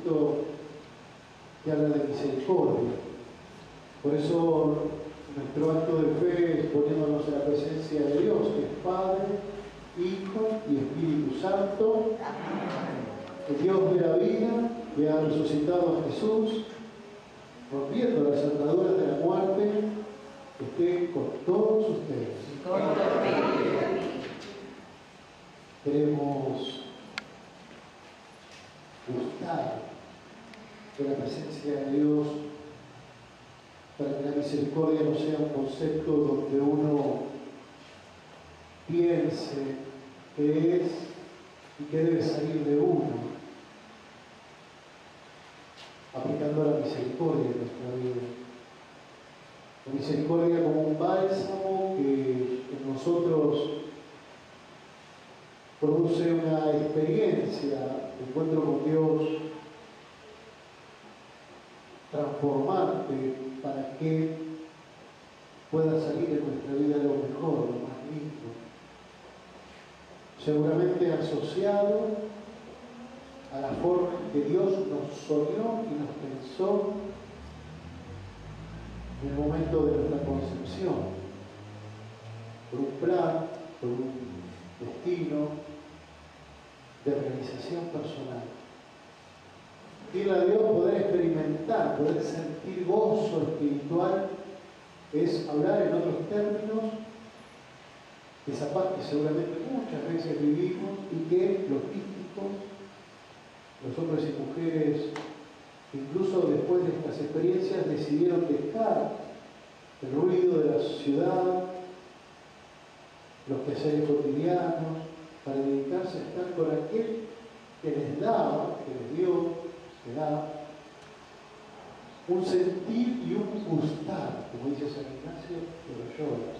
Cristo que habla de misericordia. Por eso nuestro acto de fe es poniéndonos en la presencia de Dios, que es Padre, Hijo y Espíritu Santo, el Dios de la vida, que ha resucitado a Jesús, rompiendo las ataduras de la muerte, esté con todos ustedes. Queremos gustar la presencia de Dios para que la misericordia no sea un concepto donde uno piense que es y que debe salir de uno, aplicando la misericordia en nuestra vida. La misericordia como un bálsamo que en nosotros produce una experiencia de encuentro con Dios transformante para que pueda salir de nuestra vida lo mejor, lo más lindo. Seguramente asociado a la forma en que Dios nos soñó y nos pensó en el momento de nuestra concepción, por un plan, por un destino de realización personal. Pedirle a Dios poder experimentar, poder sentir gozo espiritual, es hablar en otros términos esa paz que seguramente muchas veces vivimos y que los místicos, los hombres y mujeres incluso después de estas experiencias decidieron dejar el ruido de la ciudad, los quehaceres cotidianos, para dedicarse a estar con aquel que les daba, que les dio, un sentir y un gustar, como dice San Ignacio de Loyola,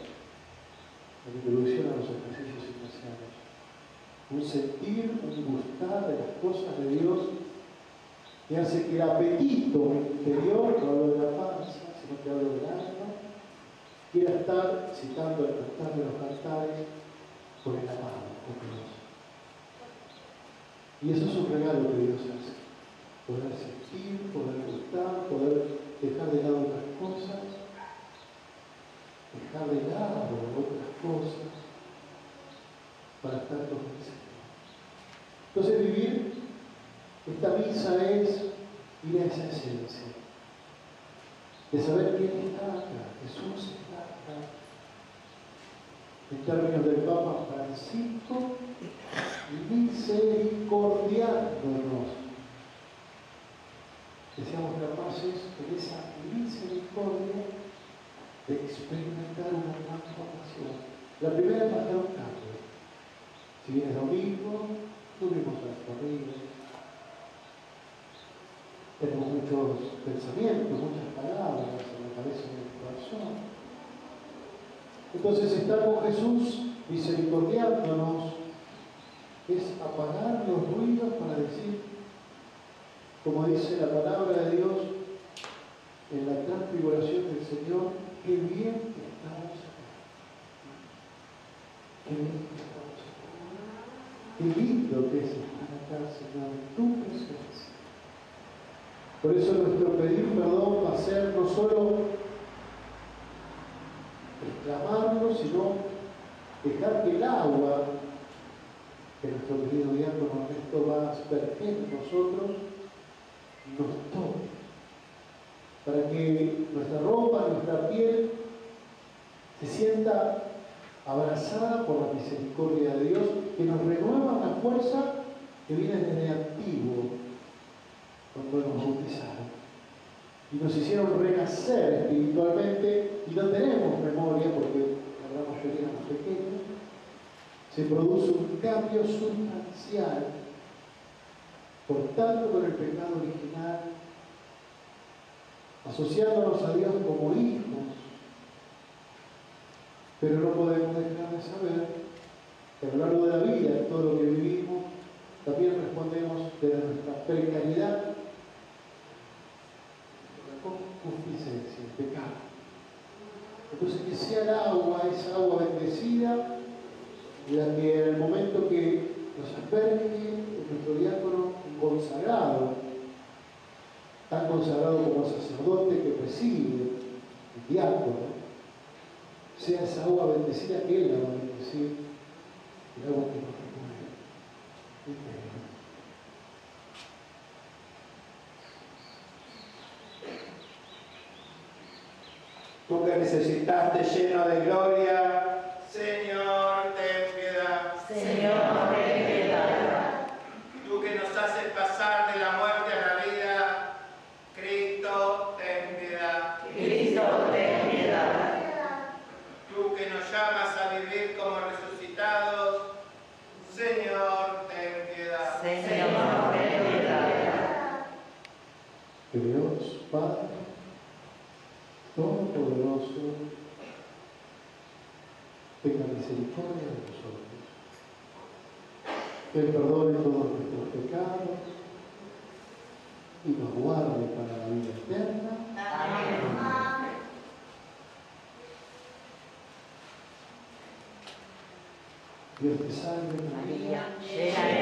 en introducción a los ejercicios ignacianos. Un sentir, un gustar de las cosas de Dios que hace que el apetito interior, no hablo de la panza, sino que hablo del alma, quiera estar, citando el cantar de los cantares, por el amado, por Dios. Y eso es un regalo que Dios hace poder asistir, poder gustar, poder dejar de lado otras cosas, dejar de lado otras cosas para estar con el Señor. Entonces vivir esta misa es ir a esa esencia, de saber quién está acá, Jesús está acá. En términos del Papa Francisco, misericordiándonos que seamos capaces en esa misericordia de experimentar una transformación. La primera es marcar un cambio. Si vienes domingo, tuvimos las corridas, tenemos muchos pensamientos, muchas palabras en la cabeza y en el corazón. Entonces estar con Jesús misericordiándonos es apagar los ruidos para decir, como dice la palabra de Dios en la transfiguración del Señor, qué bien estamos acá. Qué bien estamos acá. Qué lindo que es estar acá, Señor, en tu presencia. Por eso nuestro pedir perdón va a ser no solo exclamarlo, sino dejar que el agua que nuestro querido diácono esto va a asperger en nosotros nos toque. Para que nuestra ropa, nuestra piel se sienta abrazada por la misericordia de Dios, que nos renueva una fuerza que viene desde antiguo, cuando nos bautizaron. Y nos hicieron renacer espiritualmente y no tenemos memoria porque la gran mayoría éramos pequeños. Se produce un cambio sustancial, cortando con el pecado original, asociándonos a Dios como hijos. Pero no podemos dejar de saber que a lo largo de la vida, en todo lo que vivimos, también respondemos de nuestra precariedad con concupiscencia, pecado. Entonces que sea el agua, esa agua bendecida, la que en el momento que nos albergue nuestro diácono consagrado, tan consagrado como sacerdote que preside, el diácono, sea esa agua bendecida que él la va a bendecir, el agua que nos recuerda. Tú que necesitaste lleno de gloria, Señor, ten piedad. Señor, ten piedad. Tú que nos haces pasar de la muerte a la vida, Cristo, ten piedad. Cristo, ten piedad. Tú que nos llamas a vivir como resucitados, Señor, ten piedad. Señor, ten piedad. Que Dios Padre Todopoderoso tenga misericordia de nosotros. Que Él perdone todos nuestros pecados y nos guarde para la vida eterna. Amén. Dios te salve María. María, llena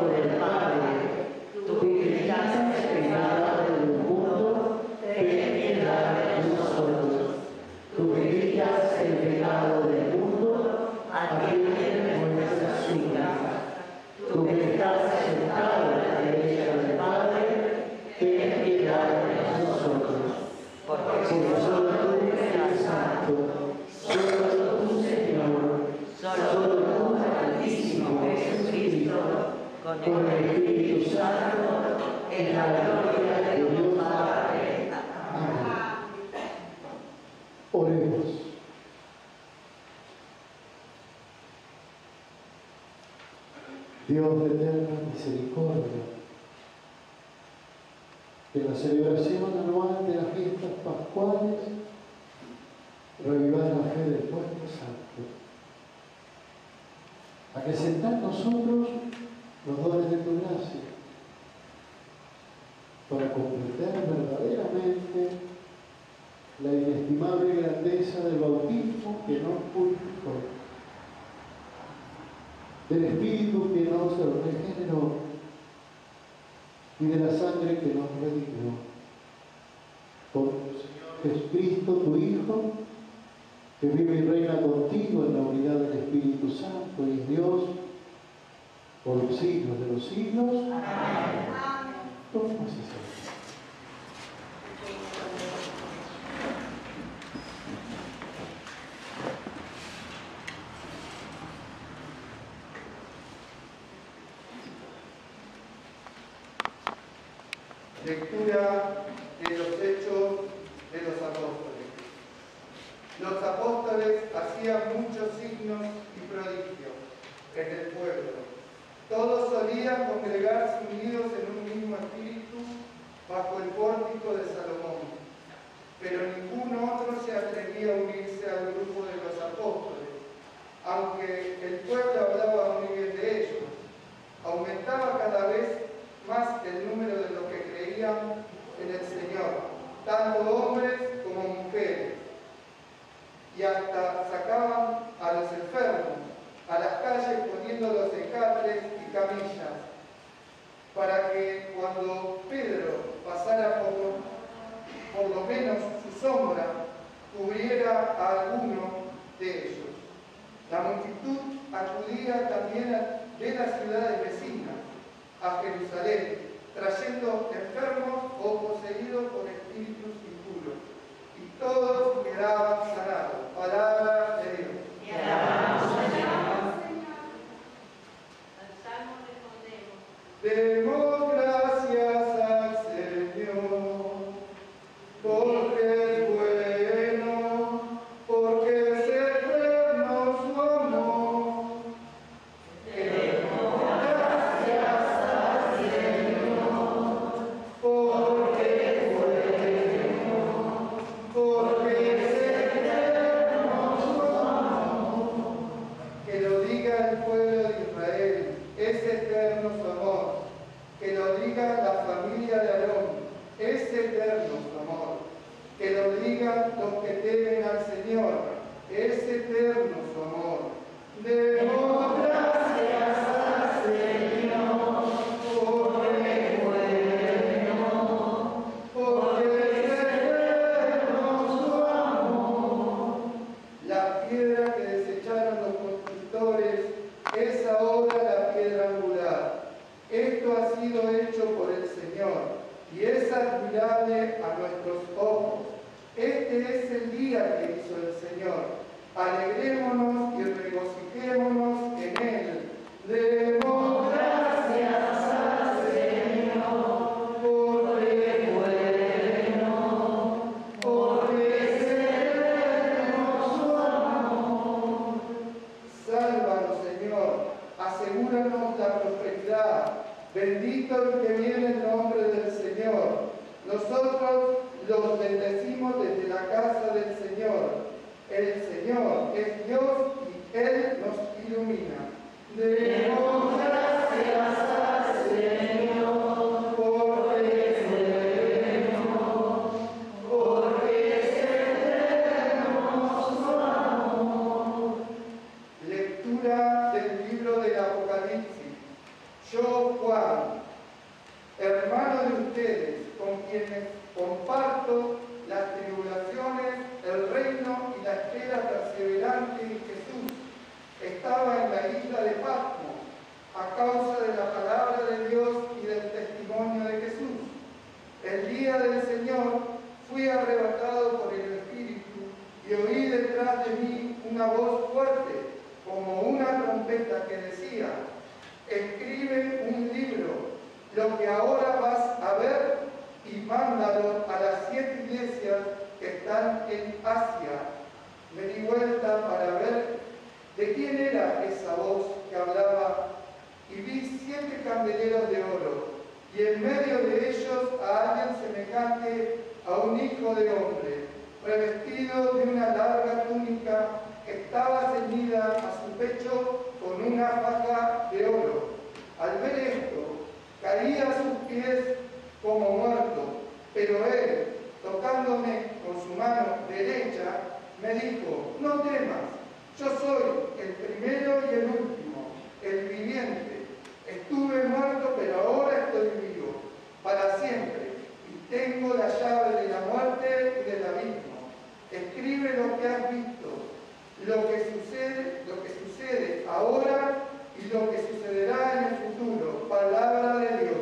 Señor. del espíritu que nos regeneró y de la sangre que nos redimió. Por Jesucristo, tu Hijo, que vive y reina contigo en la unidad del Espíritu Santo y es Dios, por los siglos de los siglos. Amén. La multitud acudía también de las ciudades vecinas a Jerusalén, trayendo enfermos o poseídos por espíritus impuros, y todos quedaban sanados. Una voz fuerte, como una trompeta que decía, escribe un libro, lo que ahora vas a ver y mándalo a las siete iglesias que están en Asia. Me di vuelta para ver de quién era esa voz que hablaba y vi siete candeleros de oro y en medio de ellos a alguien semejante a un hijo de hombre, revestido de una larga túnica estaba ceñida a su pecho con una faja de oro. Al ver esto, caía a sus pies como muerto, pero él, tocándome con su mano derecha, me dijo, no temas, yo soy el primero y el último, el viviente. Estuve muerto, pero ahora estoy vivo, para siempre, y tengo la llave de la muerte y del abismo. Escribe lo que has visto, lo que sucede, lo que sucede ahora y lo que sucederá en el futuro. Palabra de Dios.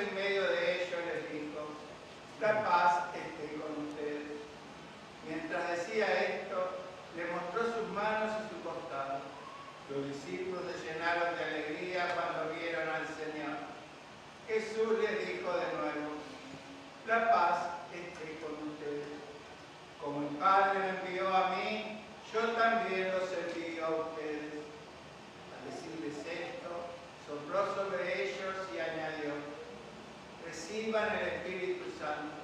En medio de ellos les dijo, la paz esté con ustedes. Mientras decía esto, le mostró sus manos y su costado. Los discípulos se llenaron de alegría cuando vieron al Señor. Jesús les dijo de nuevo, la paz esté con ustedes. Como el Padre me envió a mí, yo también los envío a ustedes. Al decirles esto, sopló sobre ellos reciban el Espíritu Santo.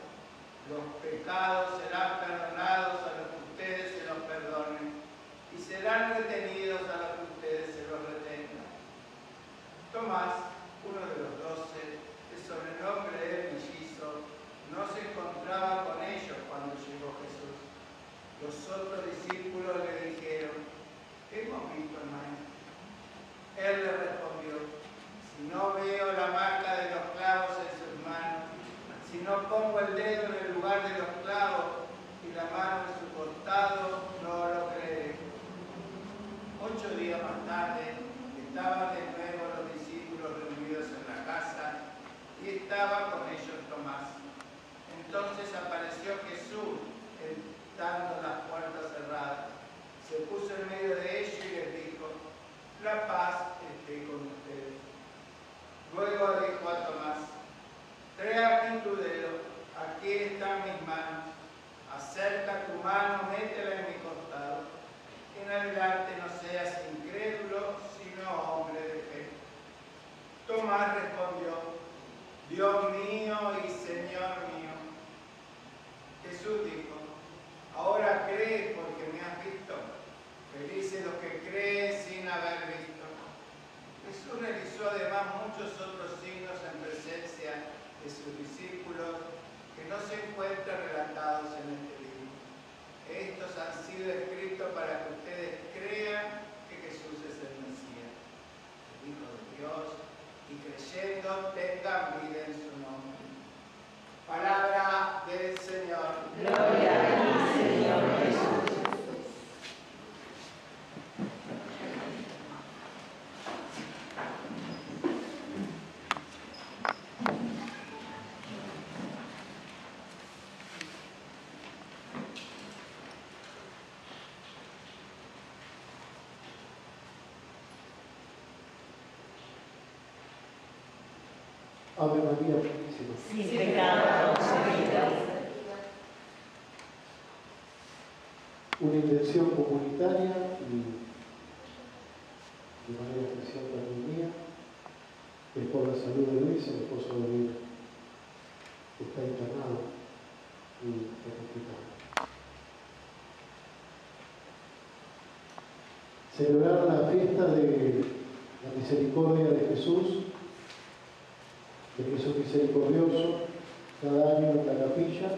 Los pecados serán perdonados a los que ustedes se los perdonen y serán retenidos a los que ustedes se los retengan. Tomás, uno de los doce, de sobrenombre de mellizo, no se encontraba con ellos cuando llegó Jesús. Los otros discípulos le dijeron, hemos visto al Maestro. Él le respondió, si no veo la marca de los clavos en manos, si no pongo el dedo en el lugar de los clavos y la mano en su costado, no lo creeré. Ocho días más tarde, estaban de nuevo los discípulos reunidos en la casa y estaba con ellos Tomás. Entonces apareció Jesús, estando las puertas cerradas. Se puso en medio de ellos y les dijo, la paz esté con ustedes. Luego dijo a Tomás, trae aquí tu dedo, aquí están mis manos, acerca tu mano, métela en mi costado. En adelante no seas incrédulo, sino hombre de fe. Tomás respondió, Dios mío y Señor mío. Jesús dijo, ahora crees porque me has visto. Felices los que creen sin haber visto. Jesús realizó además muchos otros signos en presencia de sus discípulos que no se encuentran relatados en este libro. Estos han sido escritos para que ustedes crean que Jesús es el Mesías, el Hijo de Dios, y creyendo tengan vida en su nombre. Palabra del Señor. Gloria a ti, Ave María Purísima. Sin pecado concebida. Una intención comunitaria y de manera especial también mía es por la salud de Luis, el esposo de Luis, que está internado y en el hospital. Celebrar la fiesta de la misericordia de Jesús, de Jesús misericordioso, cada año en la capilla,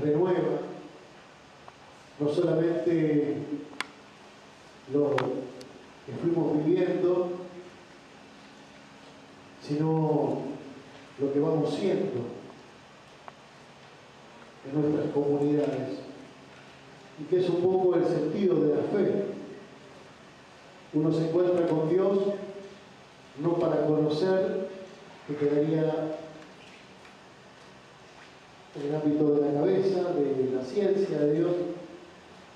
renueva no solamente lo que fuimos viviendo, sino lo que vamos siendo en nuestras comunidades, y que es un poco el sentido de la fe. Uno se encuentra con Dios no para conocer, que quedaría en el ámbito de la cabeza, de la ciencia de Dios,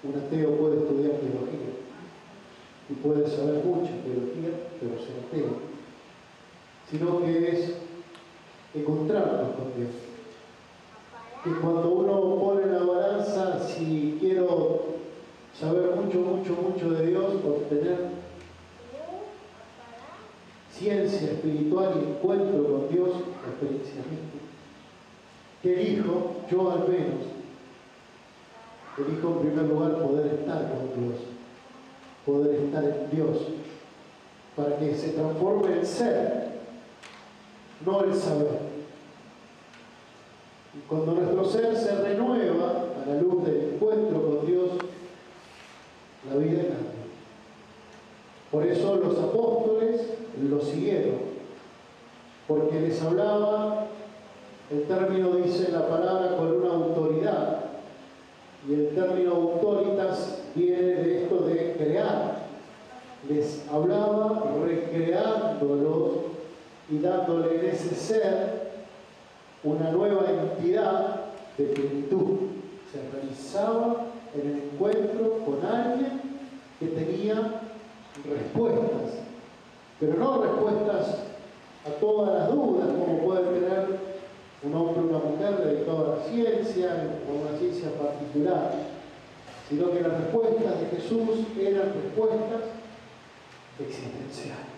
un ateo puede estudiar teología y puede saber mucha teología, pero ser ateo, sino que es encontrarnos con Dios. Que cuando uno pone la balanza, si quiero saber mucho, mucho, mucho de Dios, obtener ciencia espiritual y encuentro con Dios experiencialmente, que elijo, yo al menos, elijo en primer lugar poder estar con Dios, poder estar en Dios, para que se transforme el ser, no el saber. Y cuando nuestro ser se renueva a la luz del encuentro con Dios, la vida cambia. Por eso los apóstoles lo siguieron, porque les hablaba, el término dice la palabra con una autoridad, y el término autoritas viene de esto de crear. Les hablaba recreándolos y dándole en ese ser una nueva entidad de plenitud. Se realizaba en el encuentro con alguien que tenía respuestas, pero no respuestas a todas las dudas como puede tener un hombre o una mujer dedicado a la ciencia o una ciencia particular, sino que las respuestas de Jesús eran respuestas existenciales.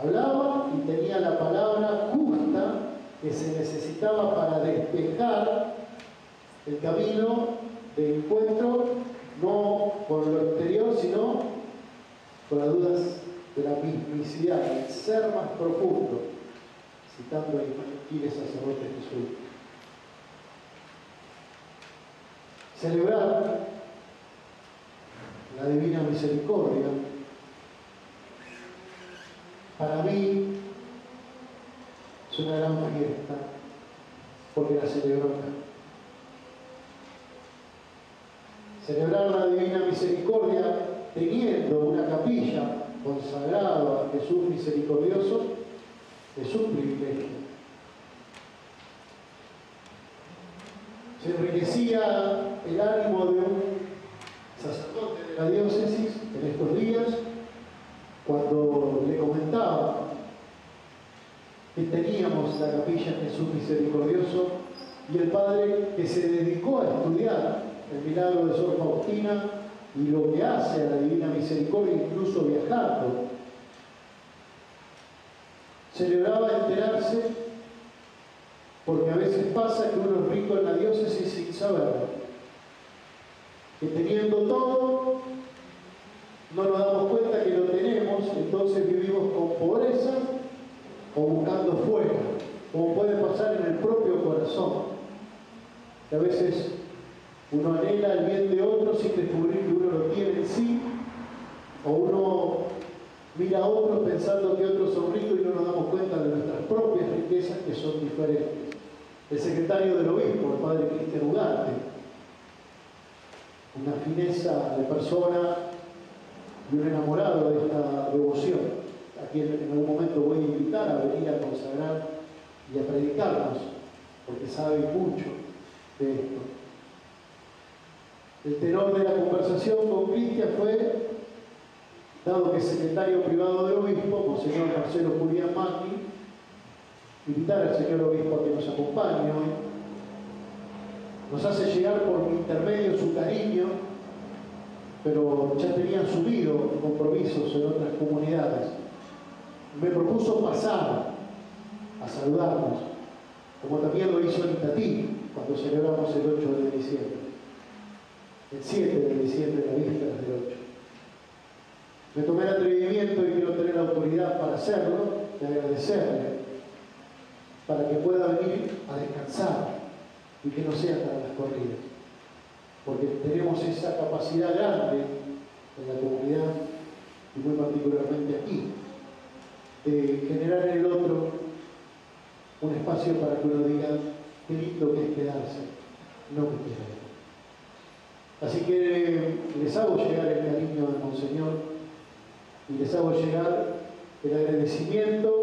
Hablaba y tenía la palabra justa que se necesitaba para despejar el camino de encuentro, no con lo exterior, sino con las dudas de la mismicidad, el ser más profundo, citando a Infantiles sacerdote Jesús. Celebrar la divina misericordia, para mí es una gran fiesta, porque la celebro. Celebrar la divina misericordia teniendo una capilla consagrada a Jesús misericordioso es un privilegio. Se enriquecía el ánimo de un sacerdote de la diócesis en estos días cuando le comentaba que teníamos la capilla Jesús misericordioso y el padre que se dedicó a estudiar el milagro de Sor Faustina y lo que hace a la Divina Misericordia, incluso viajando. Celebraba enterarse, porque a veces pasa que uno es rico en la diócesis sin saberlo, que teniendo todo, no nos damos cuenta que lo tenemos, entonces vivimos con pobreza o buscando fuera. como puede pasar en el propio corazón, que a veces uno anhela el bien de otro sin descubrir que uno lo tiene en sí, o uno mira a otros pensando que otros son ricos y no nos damos cuenta de nuestras propias riquezas que son diferentes. El secretario del obispo, el padre Cristian Ugarte, una fineza de persona y un enamorado de esta devoción, a quien en algún momento voy a invitar a venir a consagrar y a predicarnos, porque sabe mucho de esto. El tenor de la conversación con Cristian fue, dado que es secretario privado del obispo, Monseñor Marcelo Julián Magni, invitar al señor obispo a que nos acompañe hoy. Nos hace llegar por intermedio su cariño, pero ya tenían subido compromisos en otras comunidades. Me propuso pasar a saludarnos, como también lo hizo en Itatí, cuando celebramos el 8 de diciembre. El 7 de diciembre, la víspera del 8. Me tomé el atrevimiento y quiero tener la autoridad para hacerlo, de agradecerle, para que pueda venir a descansar y que no sea para las corridas. Porque tenemos esa capacidad grande en la comunidad y muy particularmente aquí, de generar en el otro un espacio para que uno diga qué lindo que es quedarse, no que quiera Así que les hago llegar el cariño del Monseñor y les hago llegar el agradecimiento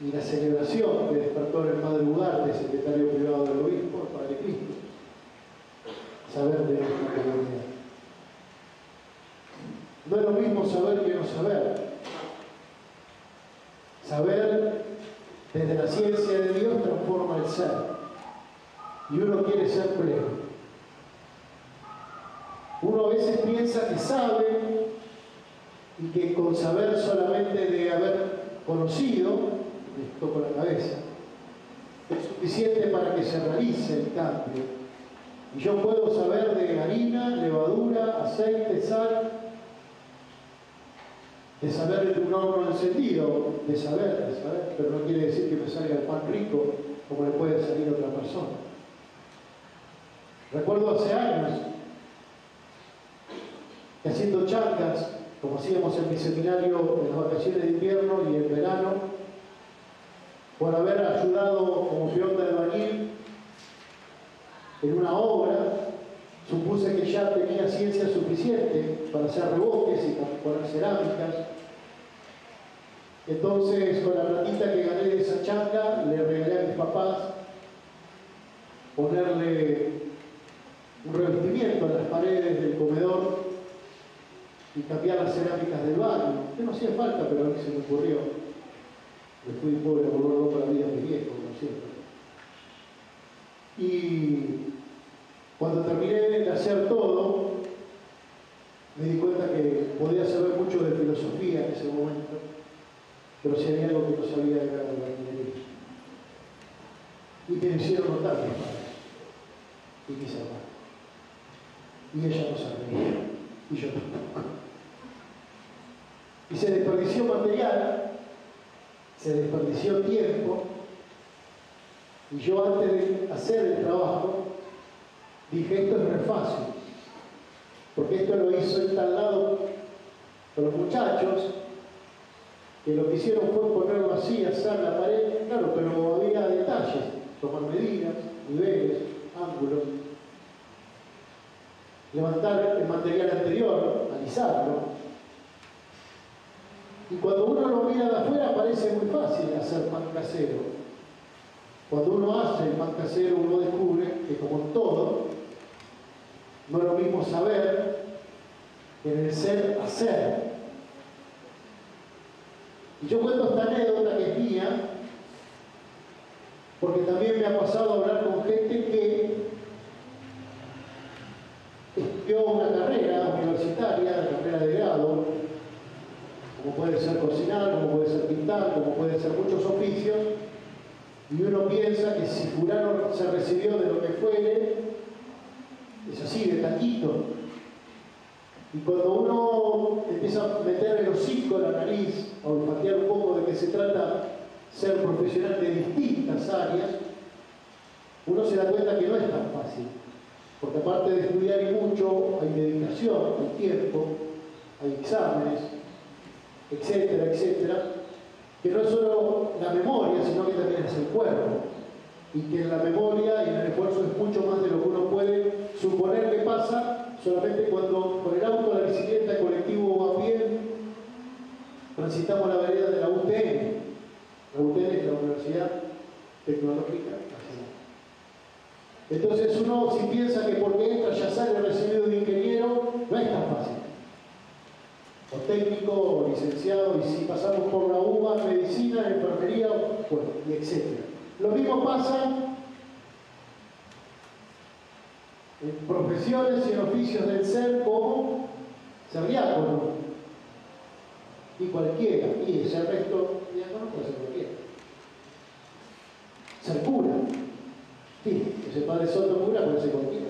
y la celebración que despertó el Padre Ugarte, secretario privado del obispo, el Padre Cristo. Saber de nuestra comunidad. No es lo mismo saber que no saber. Saber desde la ciencia de Dios transforma el ser. Y uno quiere ser pleno. Uno a veces piensa que sabe y que con saber solamente de haber conocido, les toco la cabeza, es suficiente para que se realice el cambio. Y yo puedo saber de harina, levadura, aceite, sal, de saber de un horno encendido, de saber, de saber, pero no quiere decir que me salga el pan rico como le puede salir a otra persona. Recuerdo hace años haciendo charcas, como hacíamos en mi seminario en las vacaciones de invierno y en verano, por haber ayudado como peón de albañil en una obra, supuse que ya tenía ciencia suficiente para hacer reboques y para poner cerámicas. Entonces, con la platita que gané de esa charca, le regalé a mis papás ponerle un revestimiento a las paredes del comedor y cambiar las cerámicas del baño, que no hacía falta, pero a mí se me ocurrió. Me fui pobre a volver para la vida de mi viejo, como siempre. Y cuando terminé de hacer todo, me di cuenta que podía saber mucho de filosofía en ese momento, pero si había algo que no sabía era de la ingeniería. Y me hicieron notar mis padres y mis hermanos. Y ella no sabía, y yo tampoco. Y se desperdició material, se desperdició tiempo, y yo antes de hacer el trabajo dije, esto es re fácil, porque esto lo hizo el tal lado con los muchachos, que lo que hicieron fue ponerlo así, hacer la pared, claro, pero había detalles, tomar medidas, niveles, ángulos, levantar el material anterior, alisarlo, y cuando uno lo mira de afuera parece muy fácil hacer pan casero. Cuando uno hace el pan casero uno descubre que como todo, no es lo mismo saber que en el ser hacer. Y yo cuento esta anécdota que es mía, porque también me ha pasado hablar con gente que estudió una carrera universitaria, la carrera de grado, como puede ser cocinar, como puede ser pintar, como puede ser muchos oficios, y uno piensa que si fulano se recibió de lo que fuere, es así, de taquito. Y cuando uno empieza a meter el hocico, la nariz, a olfatear un poco de qué se trata ser profesional de distintas áreas, uno se da cuenta que no es tan fácil. Porque aparte de estudiar y mucho, hay dedicación, hay tiempo, hay exámenes, etcétera, etcétera, que no es solo la memoria, sino que también es el cuerpo. Y que en la memoria y en el esfuerzo es mucho más de lo que uno puede suponer que pasa solamente cuando por el auto, la bicicleta, el colectivo o a pie transitamos la vereda de la UTN. La UTN es la Universidad Tecnológica. Entonces uno si piensa que porque entra ya sale recibido de ingeniero, no es tan fácil. O técnico, o licenciado, y si pasamos por la UBA, medicina, enfermería, bueno, y etc. Lo mismo pasa en profesiones y en oficios del ser como ser diácono. Y cualquiera, y ese resto diácono puede ser cualquiera. Ser cura. Sí, ese padre Soto cura puede ser cualquiera.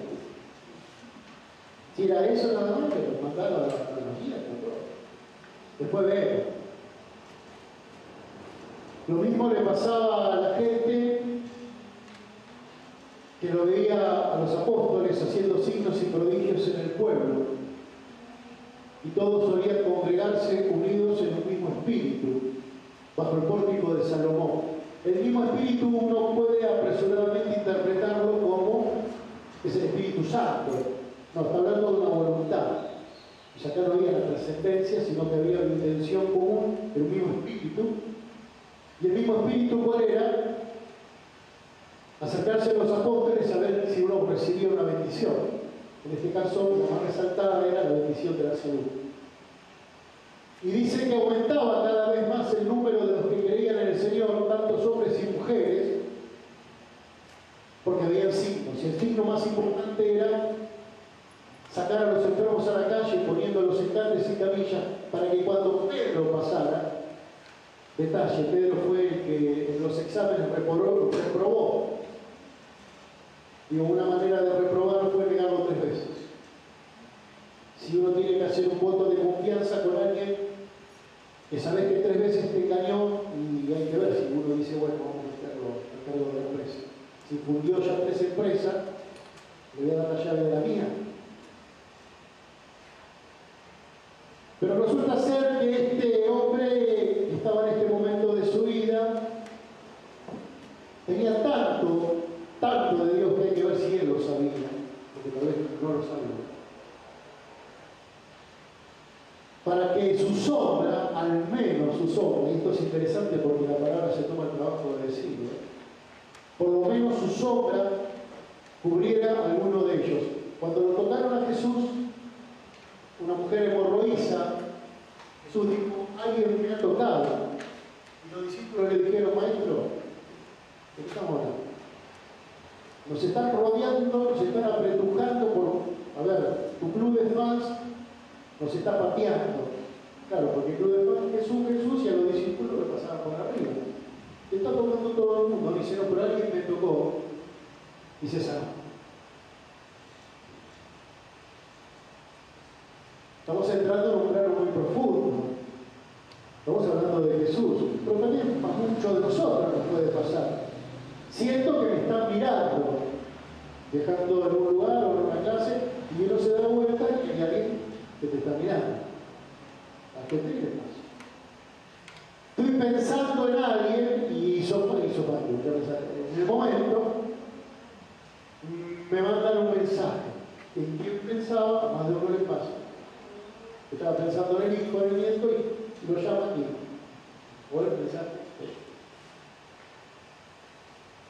Si era eso nada más, que lo mandaron a la teología, Después vemos. Lo mismo le pasaba a la gente que lo veía a los apóstoles haciendo signos y prodigios en el pueblo. Y todos solían congregarse unidos en un mismo espíritu, bajo el pórtico de Salomón. El mismo espíritu uno puede apresuradamente interpretarlo como es el Espíritu Santo. No, está hablando de una voluntad. Y acá no había la trascendencia, sino que había una intención común, el mismo espíritu. Y el mismo espíritu, ¿cuál era? Acercarse a los apóstoles a ver si uno recibía una bendición. En este caso, la más resaltada era la bendición de la salud. Y dice que aumentaba cada vez más el número de los que creían en el Señor, tantos hombres y mujeres, porque había signos. Y el signo más importante era sacar a los enfermos a la calle poniéndolos en carnes y camillas para que cuando Pedro pasara, detalle, Pedro fue el que en los exámenes reprobó, reprobó. Y una manera de reprobar fue negarlo tres veces. Si uno tiene que hacer un voto de confianza con alguien que sabes que tres veces te engañó y hay que ver si uno dice, bueno, vamos a meterlo al cargo de la empresa. Si fundió ya tres empresas, le voy a dar la llave de la mía. Pero resulta ser que este hombre estaba en este momento de su vida, tenía tanto, tanto de Dios que hay que ver si él lo sabía, porque tal vez no lo sabía. Para que su sombra, al menos su sombra, y esto es interesante porque la palabra se toma el trabajo de decirlo, por lo menos su sombra cubriera a alguno de ellos. Cuando lo tocaron a Jesús, una mujer hemorroísa, Jesús dijo, alguien me ha tocado. Y los discípulos le dijeron, maestro, ¿de qué estamos hablando? Nos están rodeando, nos están apretujando por, a ver, tu club de fans nos está pateando. Claro, porque el club de fans Jesús, Jesús y a los discípulos le pasaban por arriba. Le está tocando todo el mundo. Dice, no, pero alguien me tocó y se sanó. Estamos entrando en un plano muy profundo. Estamos hablando de Jesús, pero también a muchos de nosotros nos puede pasar. Siento que me están mirando, dejando en un lugar o en una clase, y uno se da vuelta y hay alguien que te está mirando. ¿A qué te pasa? Estoy pensando en alguien y hizo, hizo En el momento me mandan un mensaje. ¿En quién pensaba? Más de uno le pasa. Estaba pensando en el hijo, en el nieto y lo llama aquí. ¿Vos le pensaste?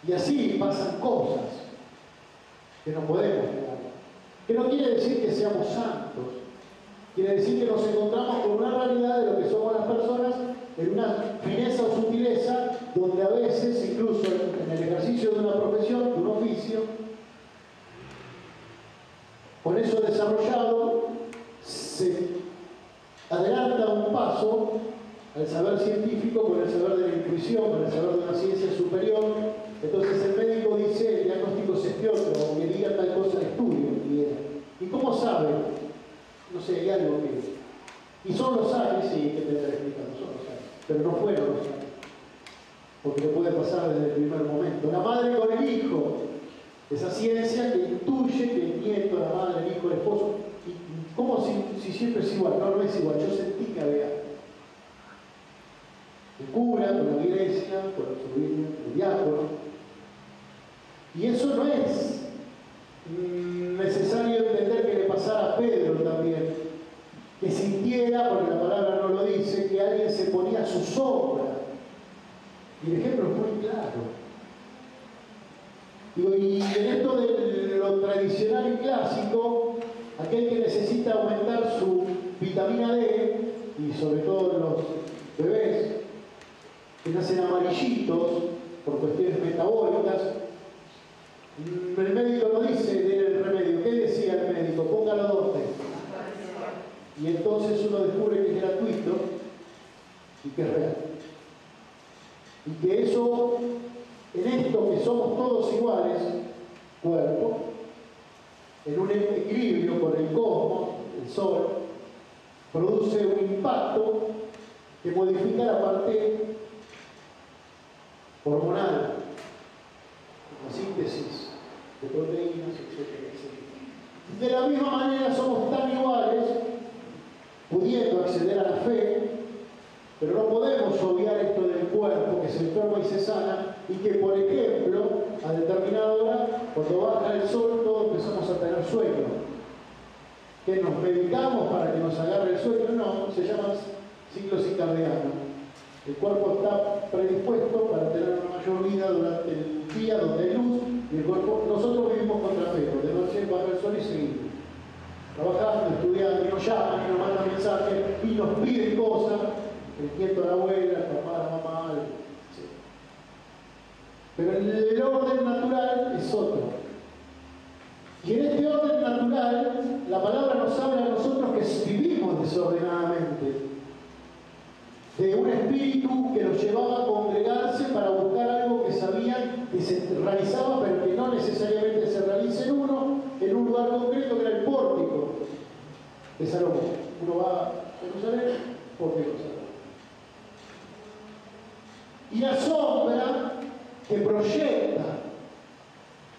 Y así pasan cosas que no podemos negar. Que no quiere decir que seamos santos. Quiere decir que nos encontramos con una realidad de lo que somos las personas en una fineza o sutileza donde a veces, incluso en el ejercicio de una profesión, de un oficio, con eso desarrollado, se adelanta un paso al saber científico con el saber de la intuición, con el saber de una ciencia superior. Entonces el médico dice, el diagnóstico es este otro, que diga tal cosa estudio. Y, ¿Y cómo sabe? No sé, hay algo que... Y son los años, sí, que te a explicar, son los años, pero no fueron los años. porque le puede pasar desde el primer momento. La madre con el hijo, esa ciencia que intuye que el nieto, la madre, el hijo, el esposo, ¿cómo si, si siempre es igual? No, no es igual, yo sentí que había el cura, con la iglesia, con el diácono. Y eso no es necesario entender que le pasara a Pedro también, que sintiera, porque la palabra no lo dice, que alguien se ponía a su sombra. Y el ejemplo es muy claro. Y en esto de lo tradicional y clásico, aquel que necesita aumentar su vitamina D, y sobre todo los bebés, que nacen amarillitos por cuestiones metabólicas, el médico no dice den el remedio. ¿Qué decía el médico? Póngalo donde. Y entonces uno descubre que es gratuito y que es real. Y que eso, en esto que somos todos iguales, cuerpo, en un equilibrio con el cosmos, el sol, produce un impacto que modifica la parte hormonal, la síntesis de proteínas, etcétera, etcétera. De la misma manera somos tan iguales, pudiendo acceder a la fe, pero no podemos obviar esto del cuerpo que se enferma y se sana y que, por ejemplo, a determinada hora, cuando baja el sol, todos empezamos a tener sueño. Que nos medicamos para que nos agarre el sueño, no, se llama ciclo circadiano. El cuerpo está predispuesto para tener una mayor vida durante el día donde hay luz y el cuerpo, nosotros vivimos contrapelo, de noche baja el sol y seguimos. Trabajando, estudiando, y nos llaman, y nos mandan mensajes, y nos piden cosas, el nieto la abuela, el papá, la mamá, etc. Pero el orden natural es otro. Y en este orden natural, la palabra nos habla a nosotros que vivimos desordenadamente de un espíritu que los llevaba a congregarse para buscar algo que sabían que se realizaba, pero que no necesariamente se realice en uno, en un lugar concreto que era el pórtico de Salomón. Uno va a Jerusalén, pórtico de Salomón. Y la sombra que proyecta,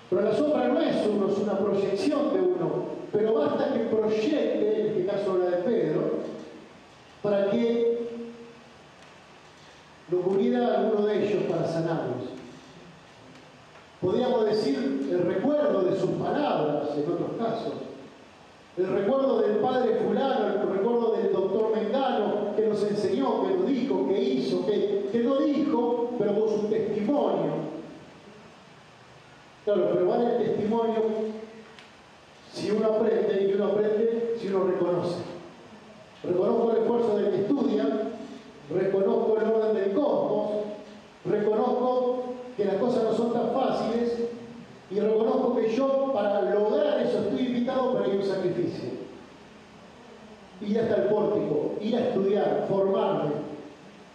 pero la sombra no es uno, es una proyección de uno, pero basta que proyecte, en este caso la de Pedro, para que lo muriera alguno de ellos para sanarlos. Podríamos decir el recuerdo de sus palabras en otros casos. El recuerdo del padre fulano, el recuerdo del doctor Mengano, que nos enseñó, que nos dijo, que hizo, que, que no dijo, pero con su testimonio. Claro, pero vale el testimonio si uno aprende y uno aprende si uno reconoce. Reconozco el esfuerzo del que estudia, reconozco el orden del cosmos, reconozco que las cosas no son tan fáciles y reconozco que yo para lograr eso estoy invitado, pero hay un sacrificio. Ir hasta el pórtico, ir a estudiar, formarme.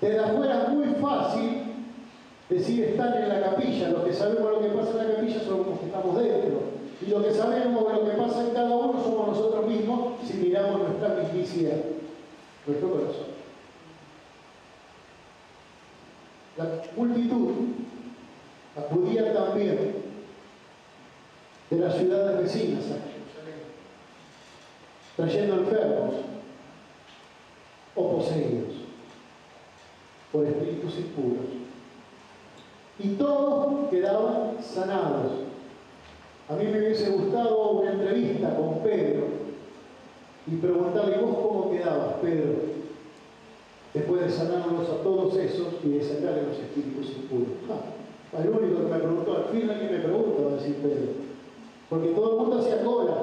Desde afuera es muy fácil decir estar en la capilla, los que sabemos lo que pasa en la capilla somos los que estamos dentro. Y lo que sabemos de lo que pasa en cada uno somos nosotros mismos si miramos nuestra mismicidad, nuestro corazón. La multitud acudía también de las ciudades vecinas trayendo enfermos o poseídos por espíritus impuros. Y todos quedaban sanados. A mí me hubiese gustado una entrevista con Pedro y preguntarle, ¿vos cómo quedabas, Pedro? después de sanarlos a todos esos y de sacarle los espíritus impuros. Ah, el único que me preguntó, al fin alguien me pregunta, va a decir Pedro. Porque todo el mundo hacía cola,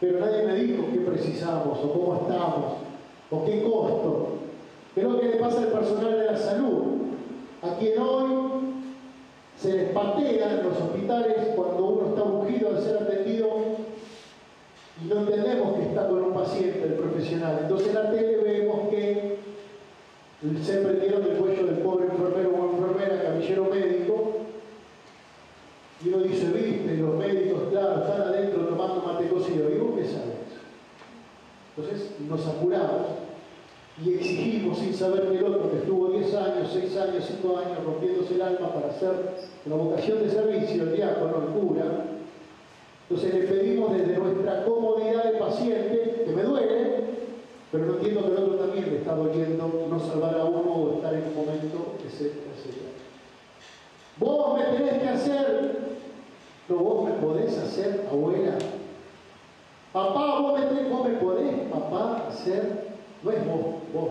pero nadie me dijo qué precisamos, o cómo estamos, o qué costo. Lo que le pasa al personal de la salud, a quien hoy se les patea en los hospitales cuando uno está ungido de ser atendido y no entendemos que está con un paciente, el profesional. Entonces en la tele vemos que se prendieron el cuello del pobre enfermero o enfermera, camillero médico, y uno dice, viste, los médicos, claro, están adentro tomando mate cocido. ¿Y vos qué sabes? Entonces nos apuramos y exigimos sin saber que el otro que estuvo 10 años años, seis años, cinco años rompiéndose el alma para hacer una vocación de servicio, el diácono, el cura. Entonces le pedimos desde nuestra comodidad de paciente, que me duele, pero no entiendo que el otro también le está doliendo no salvar a uno o estar en un momento, etcétera, etcétera. Vos me tenés que hacer, vos me podés hacer, abuela. Papá, vos me, vos me podés, papá, hacer, no es vos, vos.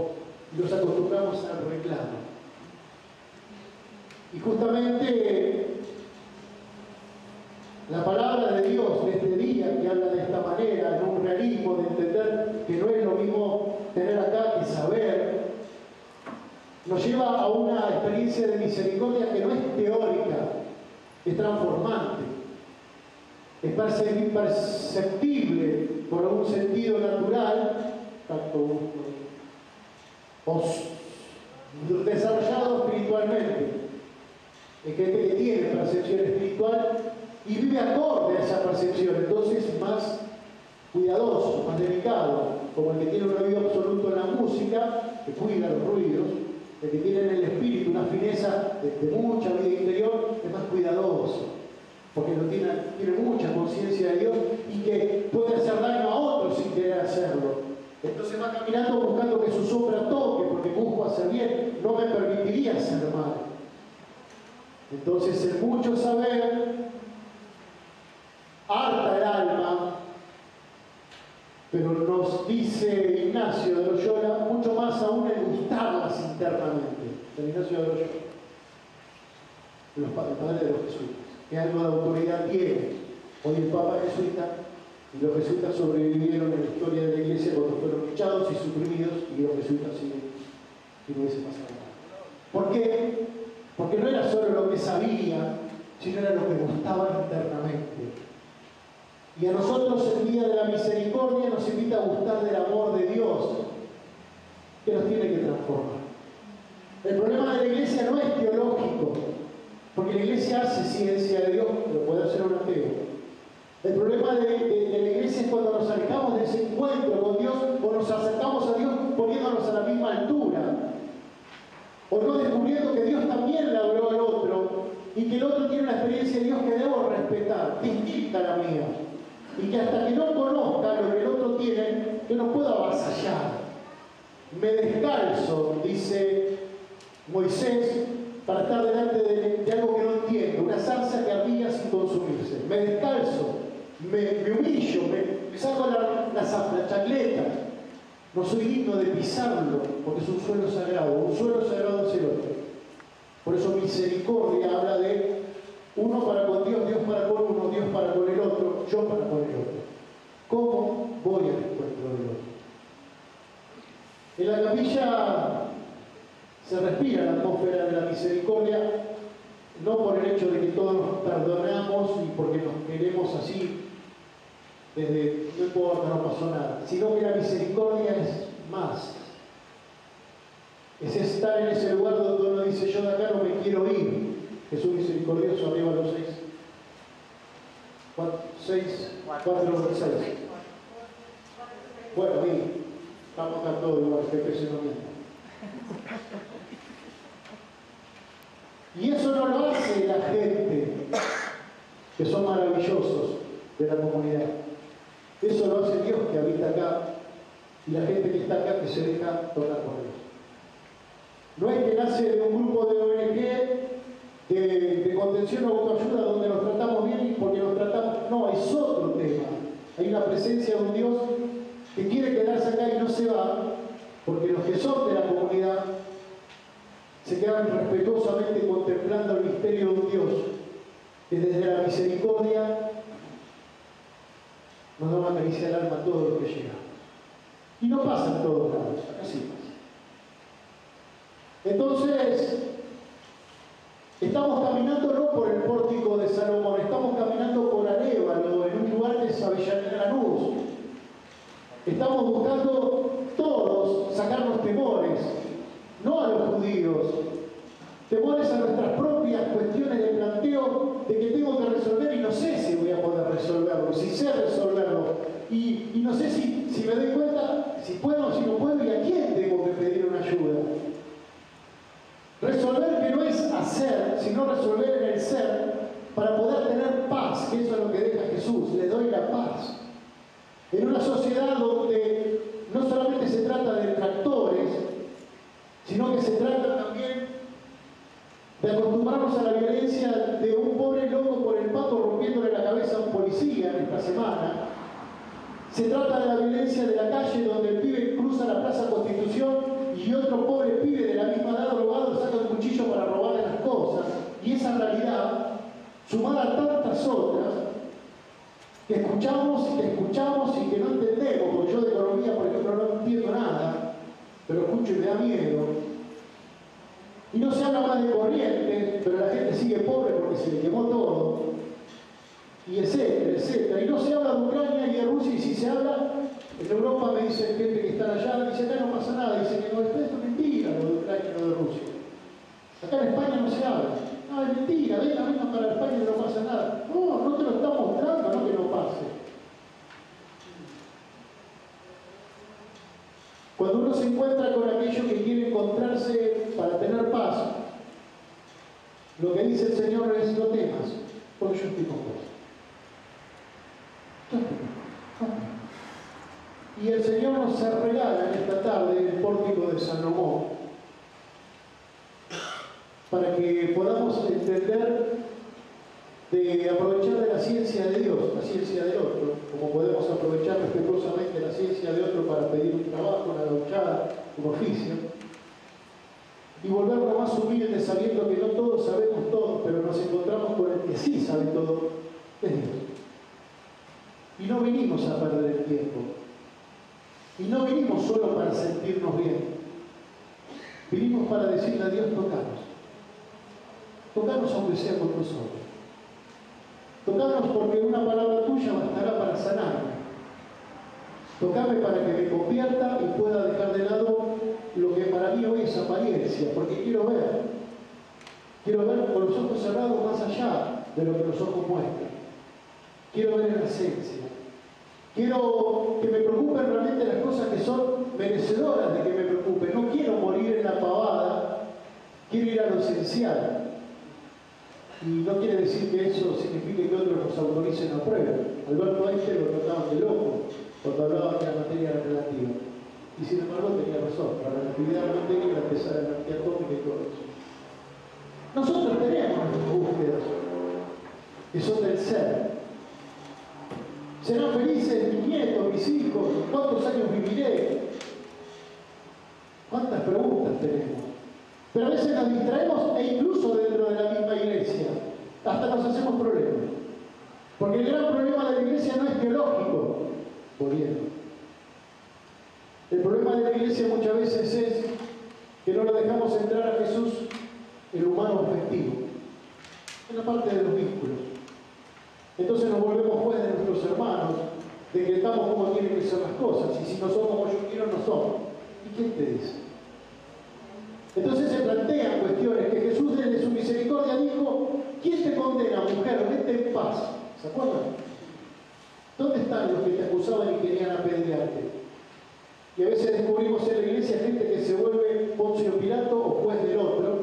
Y nos acostumbramos al reclamo. Y justamente la palabra de Dios de este día que habla de esta manera, en un realismo de entender que no es lo mismo tener acá que saber, nos lleva a una experiencia de misericordia que no es teórica, es transformante, es perceptible por un sentido natural, tanto desarrollado espiritualmente. Hay gente que tiene percepción espiritual y vive acorde a esa percepción, entonces más cuidadoso, más delicado, como el que tiene un oído absoluto en la música, que cuida los ruidos, el que tiene en el espíritu una fineza de, mucha vida interior, es más cuidadoso, porque no tiene, tiene mucha conciencia de Dios y que puede hacer daño a otros sin querer hacerlo. Entonces va caminando buscando que su sombra toque, porque busco hacer bien, no me permitiría hacer mal. Entonces el mucho saber harta el alma, pero nos dice Ignacio de Loyola, mucho más aún el gustarlas internamente. Ignacio de Loyola, los padres de los jesuitas, que algo de autoridad tiene. Hoy el Papa jesuita y los jesuitas sobrevivieron en la historia de la iglesia cuando fueron luchados y suprimidos y los jesuitas siguen no hubiese pasado. ¿Por qué? Porque no era solo lo que sabía, sino era lo que gustaba internamente. Y a nosotros el día de la misericordia nos invita a gustar del amor de Dios, que nos tiene que transformar. El problema de la iglesia no es teológico, porque la iglesia hace ciencia de Dios, pero puede hacer un ateo. El problema de, de, la iglesia es cuando nos alejamos de ese encuentro con Dios o nos acercamos a Dios poniéndonos a la misma altura. O no descubriendo que Dios también le habló al otro y que el otro tiene una experiencia de Dios que debo respetar, distinta a la mía y que hasta que no conozca lo que el otro tiene, yo no puedo avasallar. Me descalzo, dice Moisés, para estar delante de, algo que no entiendo, una salsa que ardía sin consumirse. Me descalzo, me, humillo, me, saco la, la, la chacleta. No soy digno de pisarlo, porque es un suelo sagrado. Un suelo sagrado es el otro. Por eso misericordia habla de uno para con Dios, Dios para con uno, Dios para con el otro, yo para con el otro. ¿Cómo voy al encuentro del otro? En la capilla se respira la atmósfera de la misericordia, no por el hecho de que todos nos perdonamos y porque nos queremos así, desde no importa, no pasó nada, sino que la misericordia es más. Es estar en ese lugar donde uno dice, yo de acá no me quiero ir, Jesús misericordioso, arriba los seis. Cuatro, seis, cuatro, seis. Bueno, bien, estamos acá todos igual, que pese lo mismo. Y eso no lo hace la gente, que son maravillosos de la comunidad. Eso lo hace Dios que habita acá y la gente que está acá que se deja tocar por Dios. No es que nace de un grupo de ONG de, contención o autoayuda donde nos tratamos bien y porque nos tratamos. No, es otro tema. Hay una presencia de un Dios que quiere quedarse acá y no se va, porque los que son de la comunidad se quedan respetuosamente contemplando el misterio de un Dios que desde la misericordia nos da una caricia al alma todo lo que llega. Y no pasa en todos lados, acá sí pasa. Entonces, Estamos caminando no por el pórtico de Salomón, estamos caminando por Arévalo, en un lugar de Sabellanera Estamos buscando todos sacarnos temores, no judíos, temores a nuestras propias cuestiones de planteo de que tengo que resolver y no sé si voy a poder resolverlo, si sé resolverlo, y, no sé si, me doy cuenta si puedo si no puedo y a quién tengo que pedir una ayuda. sino resolver en el ser para poder tener paz, que eso es lo que deja Jesús, le doy la paz. En una sociedad donde no solamente se trata de tractores, sino que se trata también de acostumbrarnos a la violencia de un pobre loco por el pato rompiéndole la cabeza a un policía en esta semana. Se trata de la violencia de la calle donde el pibe cruza la Plaza Constitución y otro pobre pibe de la misma edad robado saca un cuchillo para robarle las cosas. Y esa realidad, sumada a tantas otras, que escuchamos y que escuchamos y que no entendemos, porque yo de economía, por ejemplo, no entiendo nada, pero escucho y me da miedo. Y no se habla más de corriente, pero la gente sigue pobre porque se le quemó todo. Y etcétera, etcétera. Y no se habla de Ucrania y de Rusia, y si se habla, en Europa me dicen gente que está allá, dice acá no pasa nada, dice que no, esto es mentira lo de Ucrania y lo de Rusia. Acá en España no se habla. No, es mentira, venga, venga para España y no pasa nada. No, no te lo está mostrando, no que no pase. Cuando uno se encuentra con aquello que quiere encontrarse para tener paz, lo que dice el Señor es no temas, porque yo estoy con vos. Y el Señor nos regala en esta tarde el pórtico de San Romón para que podamos entender de aprovechar de la ciencia de Dios, la ciencia del otro, como podemos aprovechar respetuosamente la ciencia de otro para pedir un trabajo, una luchada, un oficio, y volvernos más humildes sabiendo que no todos sabemos todo, pero nos encontramos con el que sí sabe todo, es Dios. Y no vinimos a perder el tiempo, y no vinimos solo para sentirnos bien, vinimos para decirle a Dios, tocamos, tocamos aunque sea con nosotros. Tocarnos porque una palabra tuya bastará para sanarme. Tocame para que me convierta y pueda dejar de lado lo que para mí hoy es apariencia, porque quiero ver. Quiero ver con los ojos cerrados más allá de lo que los ojos muestran. Quiero ver en la esencia. Quiero que me preocupen realmente las cosas que son merecedoras de que me preocupen. No quiero morir en la pavada, quiero ir a lo esencial. Y no quiere decir que eso signifique que otros nos autoricen a prueba. Alberto Einstein lo trataban de loco cuando hablaba de la materia relativa. Y sin embargo tenía razón, la relatividad la materia la empezar la energía atómica y todo eso. Nosotros tenemos nuestras búsquedas, que son del ser. ¿Serán felices mis nietos, mis hijos? ¿Cuántos años viviré? ¿Cuántas preguntas tenemos? Pero a veces nos distraemos e incluso dentro de la misma iglesia hasta nos hacemos problemas. Porque el gran problema de la iglesia no es teológico, volviendo. El problema de la iglesia muchas veces es que no lo dejamos entrar a Jesús, el humano objetivo, en la parte de los vínculos. Entonces nos volvemos jueces de nuestros hermanos, decretamos cómo tienen que ser las cosas, y si no somos como yo quiero, no somos. ¿Y quién te dice? Entonces se plantean cuestiones que Jesús desde su misericordia dijo, ¿quién te condena, mujer? Vete en paz. ¿Se acuerdan? ¿Dónde están los que te acusaban y querían apedrearte? Y a veces descubrimos en la iglesia gente que se vuelve Poncio Pilato o juez del otro,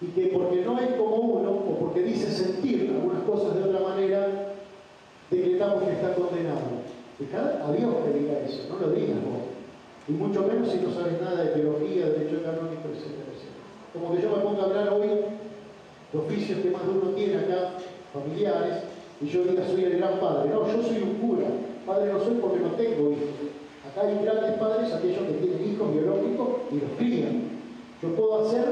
y que porque no es como uno, o porque dice sentir algunas cosas de otra manera, decretamos que está condenado. Dejad a Dios que diga eso, no lo digas vos y mucho menos si no sabes nada de teología, de derecho canónico, etcétera. Como que yo me ponga a hablar hoy de oficios que más de uno tiene acá, familiares, y yo diga soy el gran padre. No, yo soy un cura. Padre no soy porque no tengo hijos. Acá hay grandes padres, aquellos que tienen hijos biológicos y los crían. Yo puedo hacer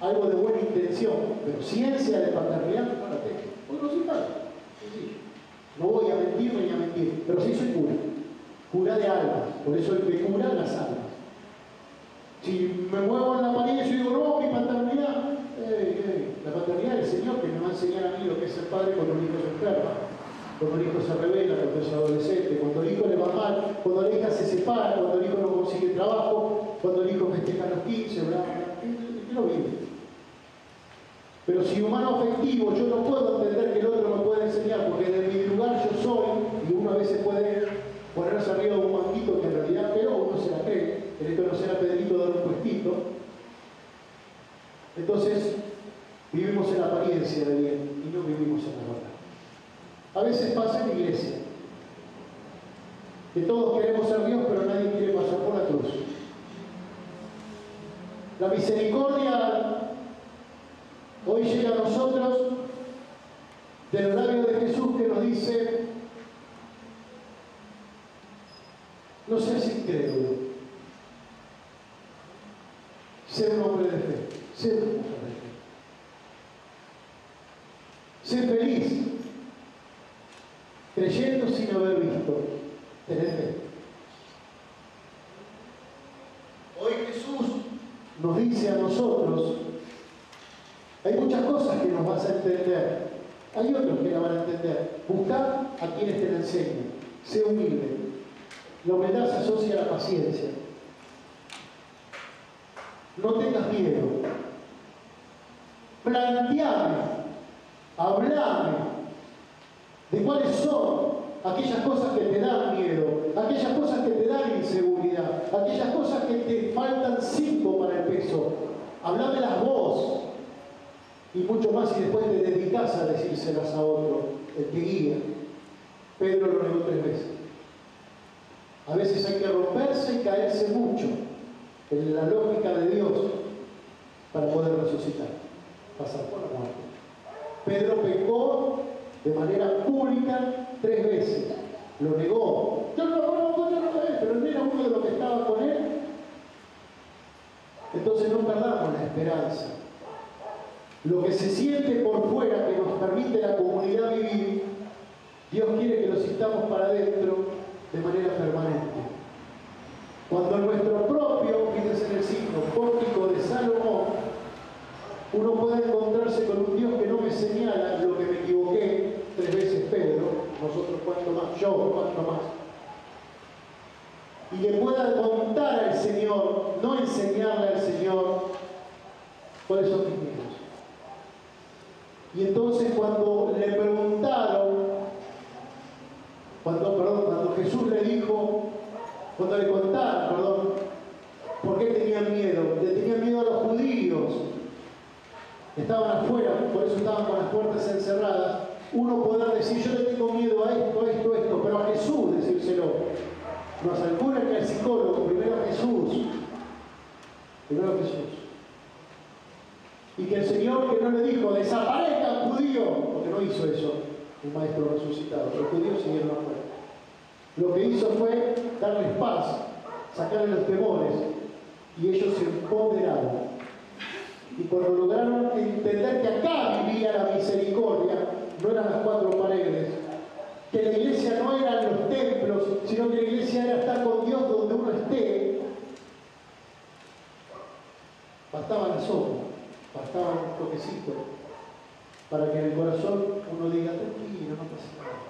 algo de buena intención, pero ciencia de paternidad no la tengo. Porque no soy padre. No voy a mentir ni a mentir, pero sí soy cura cura de almas, por eso el que cura las almas. Si me muevo en la apariencia y digo, no, mi paternidad, eh, eh, la paternidad del Señor que me va a enseñar a mí lo que es el padre cuando el hijo se enferma, cuando el hijo se revela, cuando es adolescente, cuando el hijo le va mal, cuando la hija se separa, cuando el hijo no consigue trabajo, cuando el hijo festeja los 15, bla, bla, ¿qué lo vive? Pero si humano afectivo yo no puedo entender que el otro me puede enseñar, porque de mi lugar yo soy, y uno a veces puede ponerse arriba un banquito que en realidad pero uno se la cree, no ser a Pedrito dar un puestito. Entonces, Vivimos en la apariencia de bien y no vivimos en la verdad. A veces pasa en la iglesia que todos queremos ser Dios, pero nadie quiere pasar por la cruz. La misericordia hoy llega a nosotros del labios de Jesús que nos dice, no seas incrédulo, sé un hombre de fe, sé una mujer de fe. Sé feliz, creyendo sin haber visto, tener fe. Hoy Jesús nos dice a nosotros, hay muchas cosas que nos vas a entender, hay otros que la van a entender. Buscar a quienes te la enseñen, sé humilde. La humildad se asocia a la paciencia. No tengas miedo. Planteame, hablame de cuáles son aquellas cosas que te dan miedo, aquellas cosas que te dan inseguridad, aquellas cosas que te faltan cinco para el peso. Hablámelas vos y mucho más si después te dedicas a decírselas a otro, el que guía. Pedro lo negó tres veces. A veces hay que romperse y caerse mucho en la lógica de Dios para poder resucitar, pasar por la muerte. Pedro pecó de manera pública tres veces. Lo negó. Yo no lo conozco, yo no lo pero él era uno de los que estaba con él. Entonces no perdamos la esperanza. Lo que se siente por fuera que nos permite la comunidad vivir, Dios quiere que lo sintamos para adentro de manera permanente. Cuando en nuestro propio, fíjense en el signo, pórtico de Salomón, uno puede encontrarse con un Dios que no me señala lo que me equivoqué, tres veces Pedro, nosotros cuánto más, yo cuánto más. Y le pueda contar al Señor, no enseñarle al Señor cuáles son mis miedos. Y entonces cuando le preguntaron, cuando, perdón, le dijo, cuando le contaron, perdón, ¿por qué tenían miedo? Le tenían miedo a los judíos. Estaban afuera, por eso estaban con las puertas encerradas. Uno podrá decir, yo le tengo miedo a esto, esto, esto, pero a Jesús decírselo. No al ni al psicólogo, primero a Jesús. Primero a Jesús. Y que el Señor que no le dijo, desaparezca judío, porque no hizo eso, un maestro resucitado, los judíos siguieron afuera. Lo que hizo fue darles paz, sacarles los temores, y ellos se empoderaron. Y cuando lograron entender que acá vivía la misericordia, no eran las cuatro paredes, que la iglesia no eran los templos, sino que la iglesia era estar con Dios donde uno esté, bastaba la sombra bastaba un toquecito para que en el corazón uno diga, tranquilo, no pasa nada.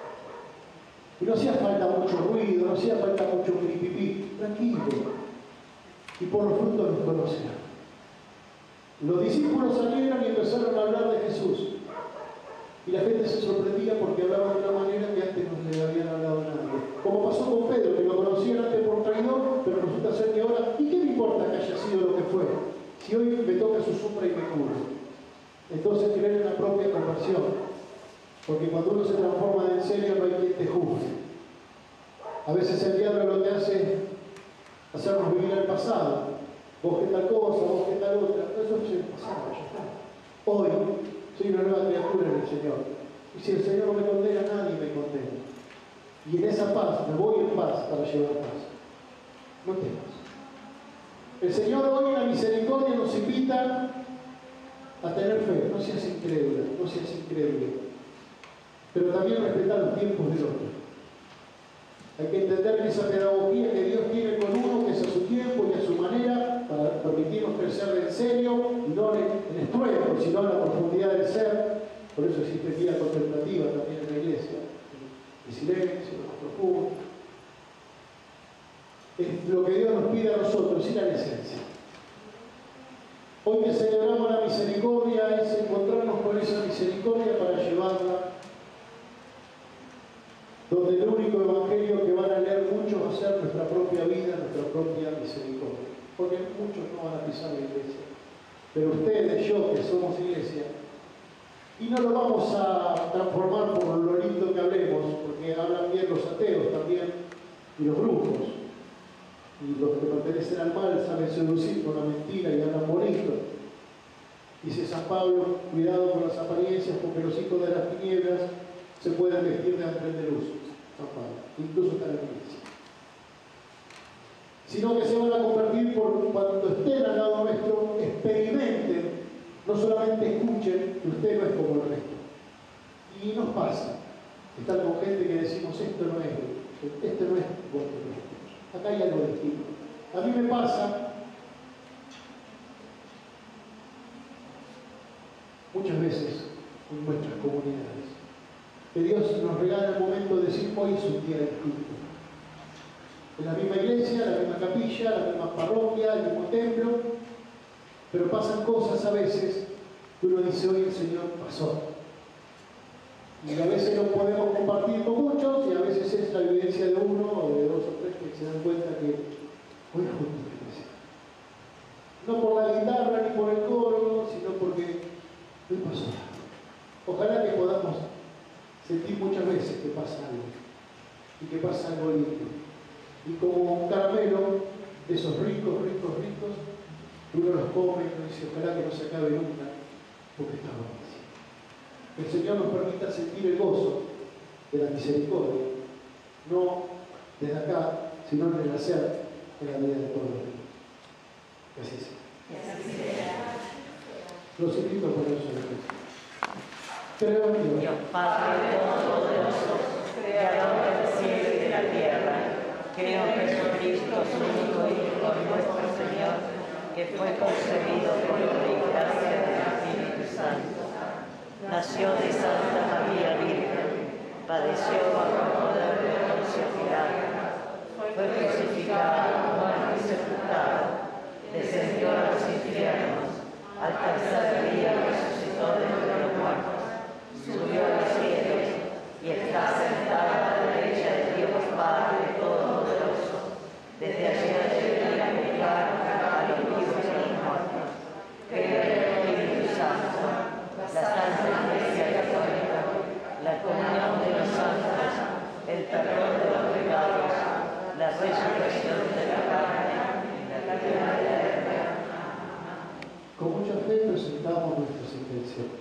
Y no hacía falta mucho ruido, no hacía falta mucho pipipí, tranquilo. Y por los frutos los conocerán. Los discípulos salieron y empezaron a hablar de Jesús. Y la gente se sorprendía porque hablaban de una manera que antes no le habían hablado a nadie. Como pasó con Pedro, que lo conocían antes por traidor, pero resulta ser que ahora, ¿y qué me importa que haya sido lo que fue? Si hoy me toca su sombra y me cubre. Entonces creer en la propia conversión. Porque cuando uno se transforma en serio no hay quien te juzgue. A veces el diablo lo que hace es hacernos vivir el pasado. Vos que tal cosa, vos que tal otra. Eso es el pasado, ya está. Hoy soy una nueva criatura en el Señor. Y si el Señor no me condena, nadie me condena. Y en esa paz, me voy en paz para llevar paz. No temas. El Señor hoy en la misericordia nos invita a tener fe. No seas incrédula, no seas incrédula. Pero también respetar los tiempos del otro. Hay que entender que esa pedagogía que Dios tiene con uno, que es a su tiempo y a su manera, para permitirnos crecer en serio, y no en estruendo, sino en la profundidad del ser. Por eso existe vida contemplativa también en la iglesia. El silencio, lo profundo es lo que Dios nos pide a nosotros, ir a la esencia. Hoy que celebramos la misericordia es encontrarnos con esa misericordia para llevarla donde el único evangelio que van a leer muchos va a ser nuestra propia vida, nuestra propia misericordia. Porque muchos no van a pisar la iglesia. Pero ustedes, yo, que somos iglesia, Y no lo vamos a transformar por lo lindo que hablemos, porque hablan bien los ateos también y los brujos. Y los que pertenecen al mal saben seducir con la mentira y hablan bonito. Dice San Pablo, cuidado con las apariencias, porque los hijos de las tinieblas se pueden vestir de ángel de. San Pablo, incluso en la iglesia. Sino que se van a convertir por cuando estén al lado nuestro, experimenten no solamente escuchen que usted no es como el resto. Y nos pasa estar con gente que decimos esto no es, esto no es vuestro resto. Acá hay algo distinto. A mí me pasa muchas veces en nuestras comunidades que Dios nos regala el momento de decir hoy es un día distinto. En la misma iglesia, la misma capilla, la misma parroquia, el mismo templo, pero pasan cosas a veces que uno dice, hoy el Señor pasó. Y a veces lo podemos compartir con muchos y a veces es la evidencia de uno o de dos o tres que se dan cuenta que hoy es justo No por la guitarra ni por el coro, sino porque hoy pasó. Ojalá que podamos sentir muchas veces que pasa algo y que pasa algo lindo. Y como un caramelo de esos ricos, ricos, ricos, uno los come y dice, ojalá que no se acabe nunca, porque está buenísimo. Que el Señor nos permita sentir el gozo de la misericordia, no desde acá, sino en el hacer en la vida del pueblo. Así sea. Los invito a poner su Creo en Dios. Padre Todopoderoso, Creador del cielo y de la tierra, creo en Jesucristo, su único Hijo, nuestro Señor que fue concebido por la gracia del Espíritu Santo. Nació de Santa María Virgen, padeció bajo poder de Poncio Pilato, fue crucificado, muerto y sepultado, descendió a los infiernos, al tercer día resucitó de los subió a los cielos y está sentado a la derecha de Dios Padre Todopoderoso. Desde allí llegaría a juzgar a los vivos y a los muertos. Creo en el Espíritu Santo, la Santa Iglesia Católica, la comunión de los santos, el perdón de los pecados, la resurrección de la carne, la vida eterna. Con mucha fe presentamos nuestra sentencia.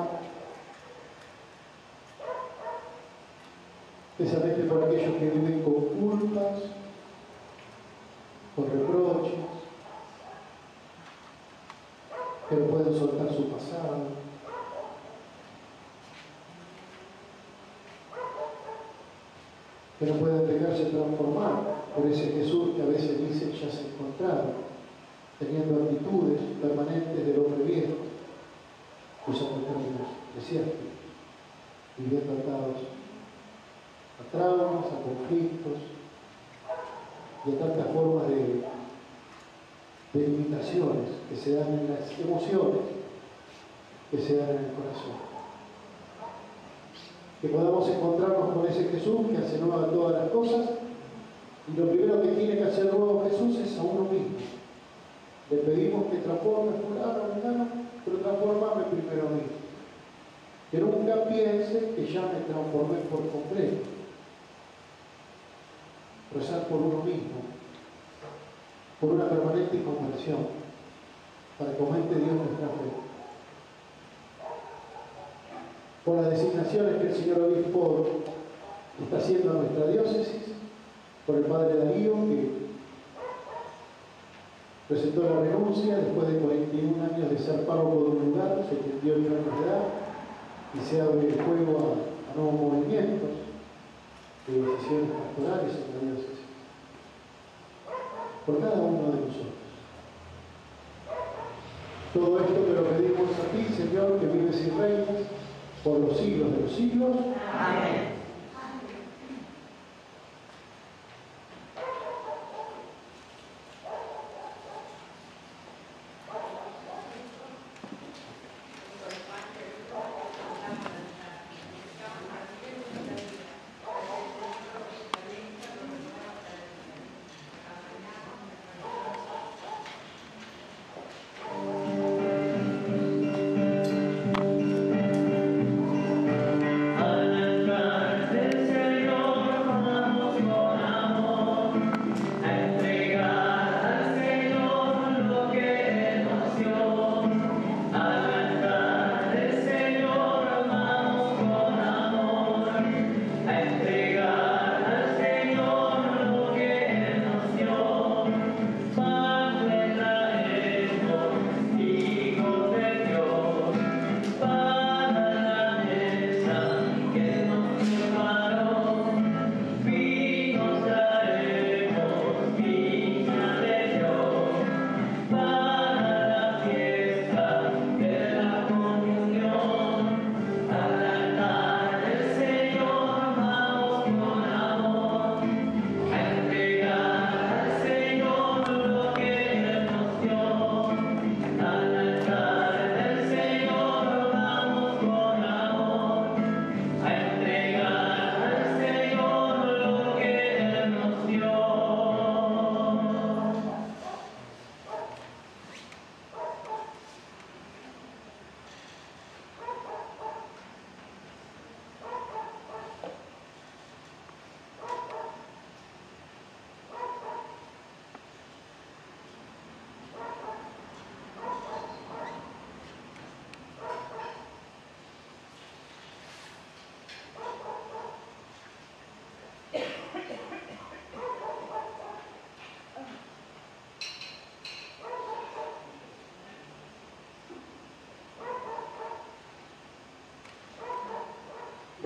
Especialmente por aquellos que viven con culpas, con reproches, que no pueden soltar su pasado. que no pueden dejarse transformar por ese Jesús que a veces dice ya se encontraba, teniendo actitudes permanentes del hombre viejo, usando términos eclesiásticos, viviendo atados traumas, a conflictos y a tantas formas de, de limitaciones que se dan en las emociones, que se dan en el corazón que podamos encontrarnos con ese Jesús que hace nueva todas las cosas y lo primero que tiene que hacer nuevo Jesús es a uno mismo. Le pedimos que transforme fulano, fulano, pero transformame primero a mí. Que nunca piense que ya me transformé por completo. Rezar por uno mismo, por una permanente conversión, para que aumente Dios nuestra fe. Por las designaciones que el señor obispo está haciendo a nuestra diócesis, por el padre Darío, que presentó la renuncia después de 41 años de ser párroco de un lugar, 78 años de edad, y se abre el juego a, a nuevos movimientos decisiones pastorales en la diócesis. Por cada uno de nosotros. Todo esto te lo pedimos a ti, Señor, que vives y reinas por los siglos de los siglos. Amén.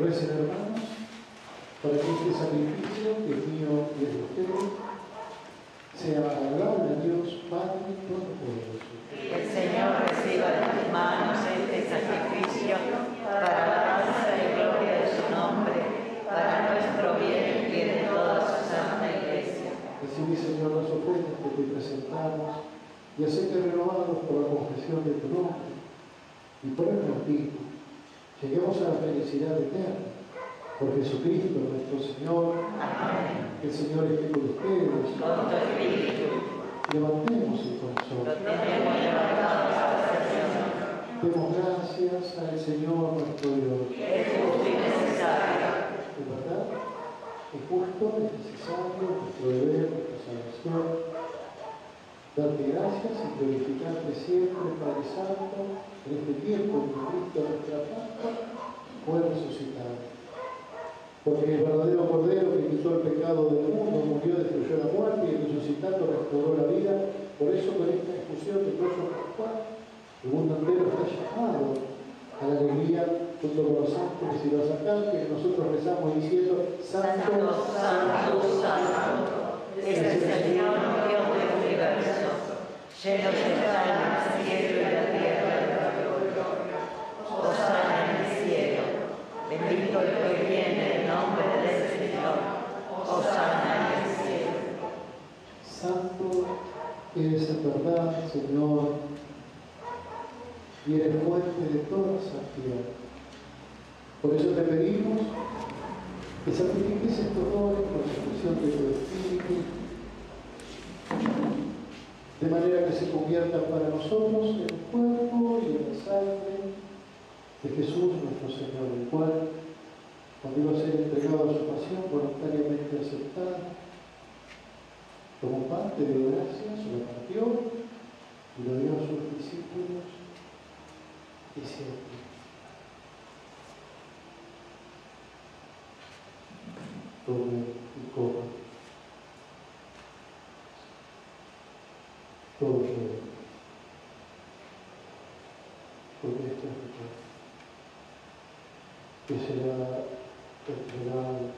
Recen hermanos, para que este sacrificio, que es mío y es de ustedes, sea agradable a Dios Padre Todopoderoso. El Señor reciba de tus manos este sacrificio para la alabanza y gloria de su nombre, para nuestro bien y de toda su santa iglesia. Recibí, Señor, las ofrendas que te presentamos y hacete renovados por la confesión de tu nombre y por el bautismo. Lleguemos a la felicidad eterna. Por Jesucristo nuestro Señor, que el Señor esté con ustedes. Levantemos el corazón. Demos gracias al Señor nuestro Dios. Es justo y necesario. De verdad, es justo, es necesario, nuestro deber, nuestra salvación. Darte gracias y glorificarte siempre, Padre Santo, en este tiempo en que Cristo nuestra Pascua fue resucitado. Porque el verdadero Cordero que quitó el pecado del mundo, murió, destruyó la muerte y resucitando restauró la vida. Por eso con esta ejecución de gozo pascual, el mundo entero está llamado a la alegría junto con los ángeles y los arcángeles que nosotros rezamos diciendo, Santo, santo, santo, es el Señor Dios del universo, lleno está el cielo y la tierra de la gloria. Osana en el cielo, bendito el que viene en nombre del Señor. Osana en el cielo. Santo eres en verdad, Señor, y eres fuente de toda santidad. Por eso te pedimos que santifiques estos dones con la de tu Espíritu, de manera que se conviertan para nosotros en el cuerpo y en la sangre de Jesús nuestro Señor, el cual, cuando iba a ser entregado a su pasión, voluntariamente aceptada, como parte de gracias, lo partió y lo dio a sus discípulos diciendo, tome y coma. Todo. Porque esto es que será entregado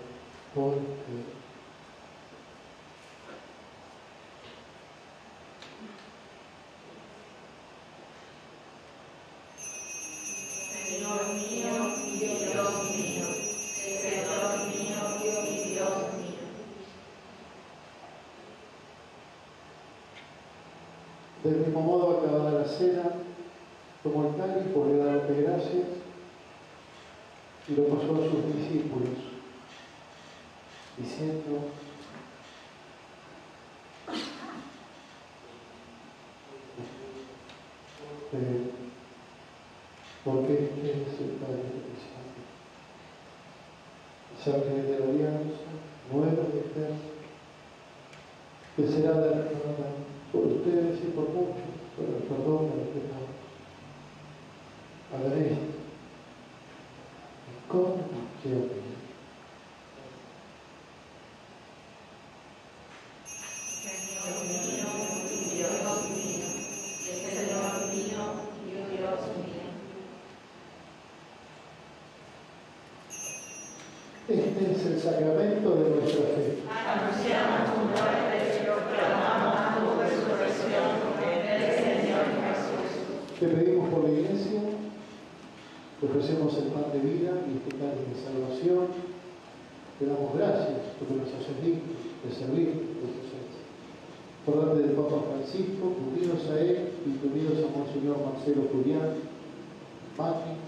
por ustedes. Señor mío y Dios mío, Señor mío y Dios mío. Del mismo modo, acabada la cena, tomó el cáliz por le darte gracias y lo pasó a sus discípulos, diciendo, "Bebed, porque este es el de mi sangre, de la alianza, nueva y eterna, que será derramada por ustedes y por muchos para el perdón de los pecados esto en convicción mía. Señor mío y Dios mío, Señor mío y Dios mío. Este es el sacramento de nuestra fe. Anunciamos tu muerte, proclamamos tu resurrección en el Señor Jesús. Te pedimos por la iglesia, te ofrecemos el pan de vida y este cáliz de salvación. Te damos gracias porque nos haces dignos de servir de tus hechos. Por parte del Papa Francisco, unidos a él y unidos a Monseñor Marcelo Julián, Mati,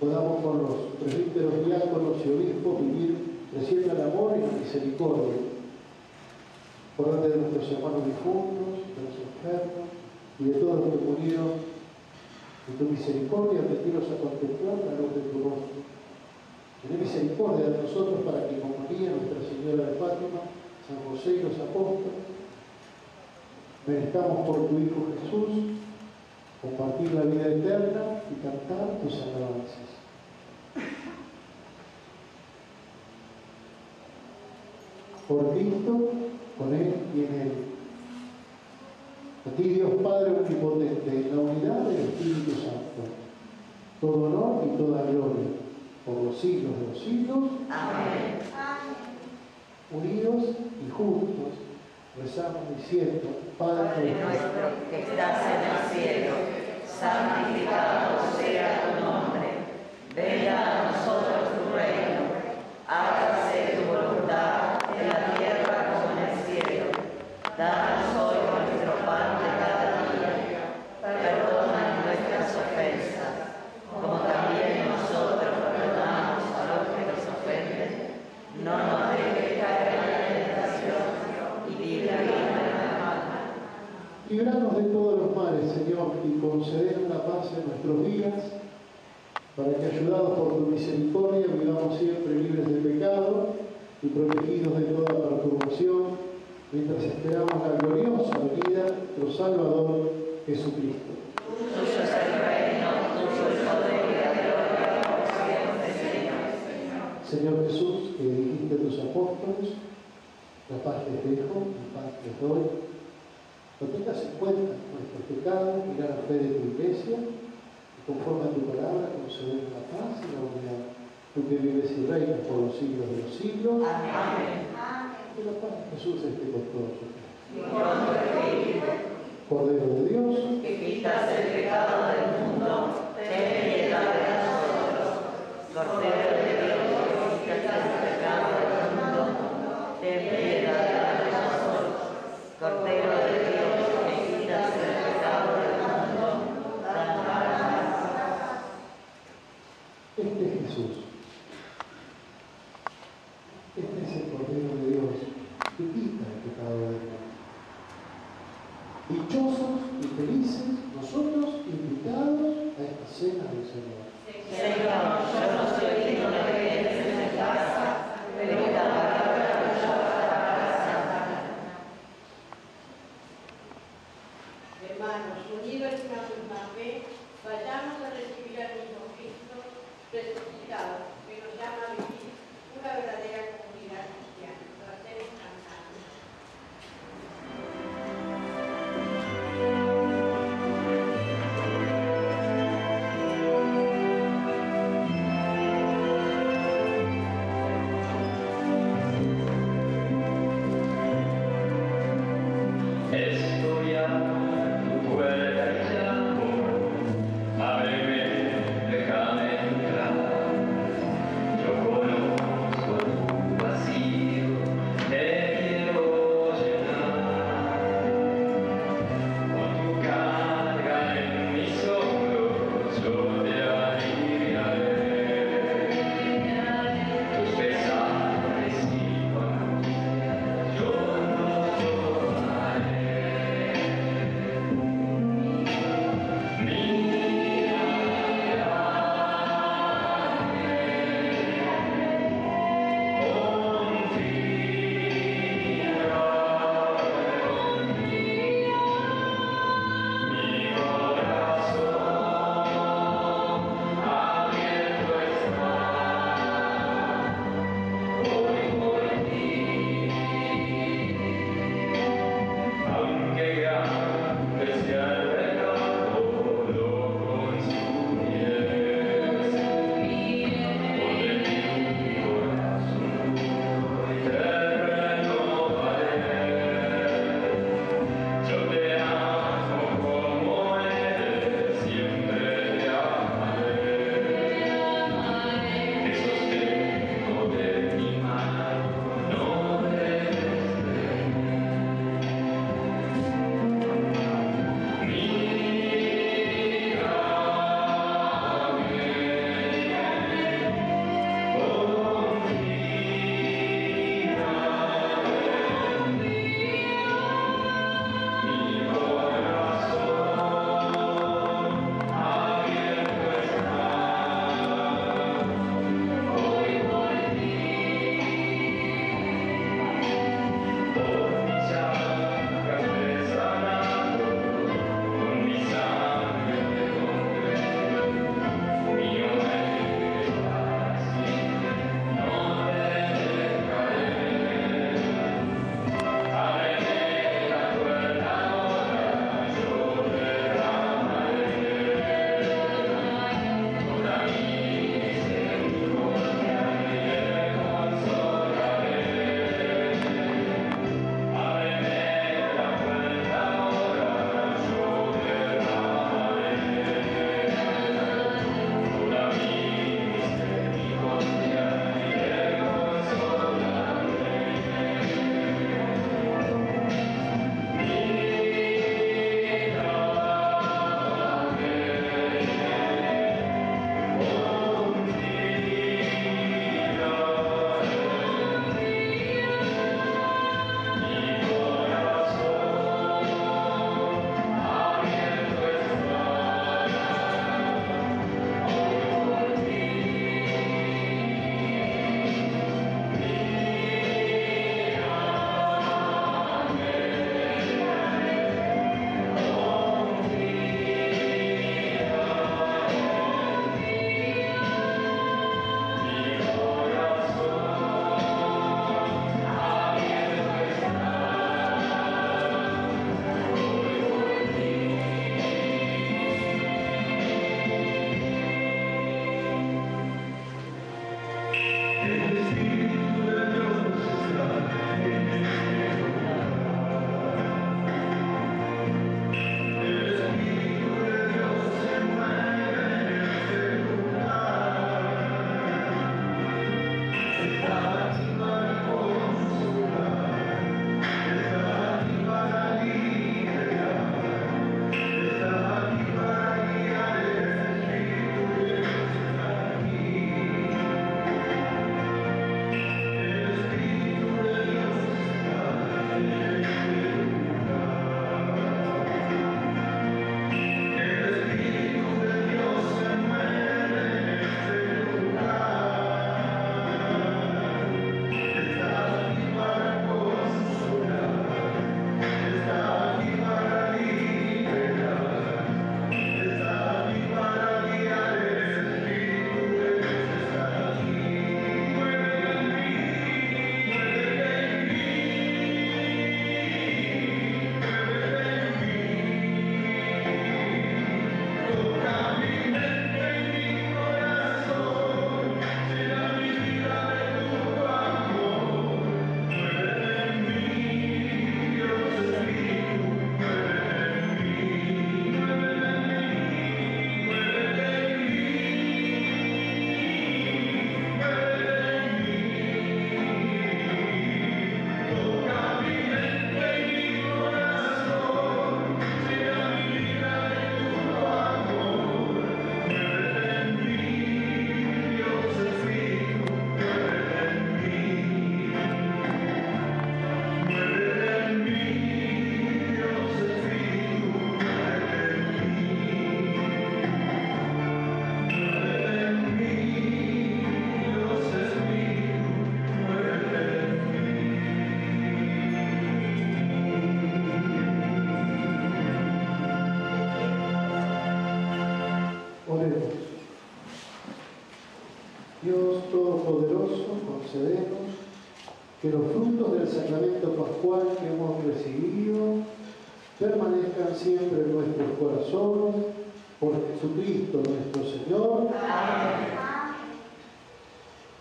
podamos con los presbíteros, diáconos y obispos vivir creciendo en amor y en misericordia. Por parte de nuestros hermanos difuntos, de los enfermos y de todos los que murieron, en tu misericordia, retiros a contemplar la luz de tu rostro. Ten misericordia de nosotros para que con María, Nuestra Señora de Fátima, San José y los apóstoles, merezcamos por tu Hijo Jesús compartir la vida eterna y cantar tus alabanzas. Por Cristo, con Él y en Él. A ti, Dios Padre Omnipotente, en la unidad del Espíritu Santo, todo honor y toda gloria, por los siglos de los siglos, Amén. unidos y juntos, rezamos diciendo, Padre nuestro que estás en el cielo, santificado sea tu nombre. Venga a nosotros tu reino. Hágase tu voluntad en la tierra como en el cielo. Danos hoy nuestro pan de cada día. Perdona nuestras ofensas, como también nosotros perdonamos a los que nos ofenden. No nos dejes caer en la tentación y líbranos del mal. Libranos de todos los males, Concedernos la paz en nuestros días, para que, ayudados por tu misericordia, vivamos siempre libres de pecado y protegidos de toda perturbación, mientras esperamos la gloriosa venida de nuestro Salvador Jesucristo. Señor. Jesús, que dijiste a tus apóstoles, la paz les dejo, la paz les doy. No tengas en cuenta nuestros pecados, mira la fe de tu iglesia, y conforme a tu palabra conceder la paz y la unidad. Tú que vives y reinas por los siglos de los siglos. Amén. Que la paz de Jesús esté con todos ustedes. Cordero de Dios, que quitas el pecado del mundo, ten piedad de nosotros. Cordero de Dios, que quitas el pecado del mundo, ten piedad de nosotros. Cordero de Dios, que quitas el pecado del mundo, danos este es Jesús. Este es el Cordero de Dios que quita el pecado del mundo. Dichosos y felices nosotros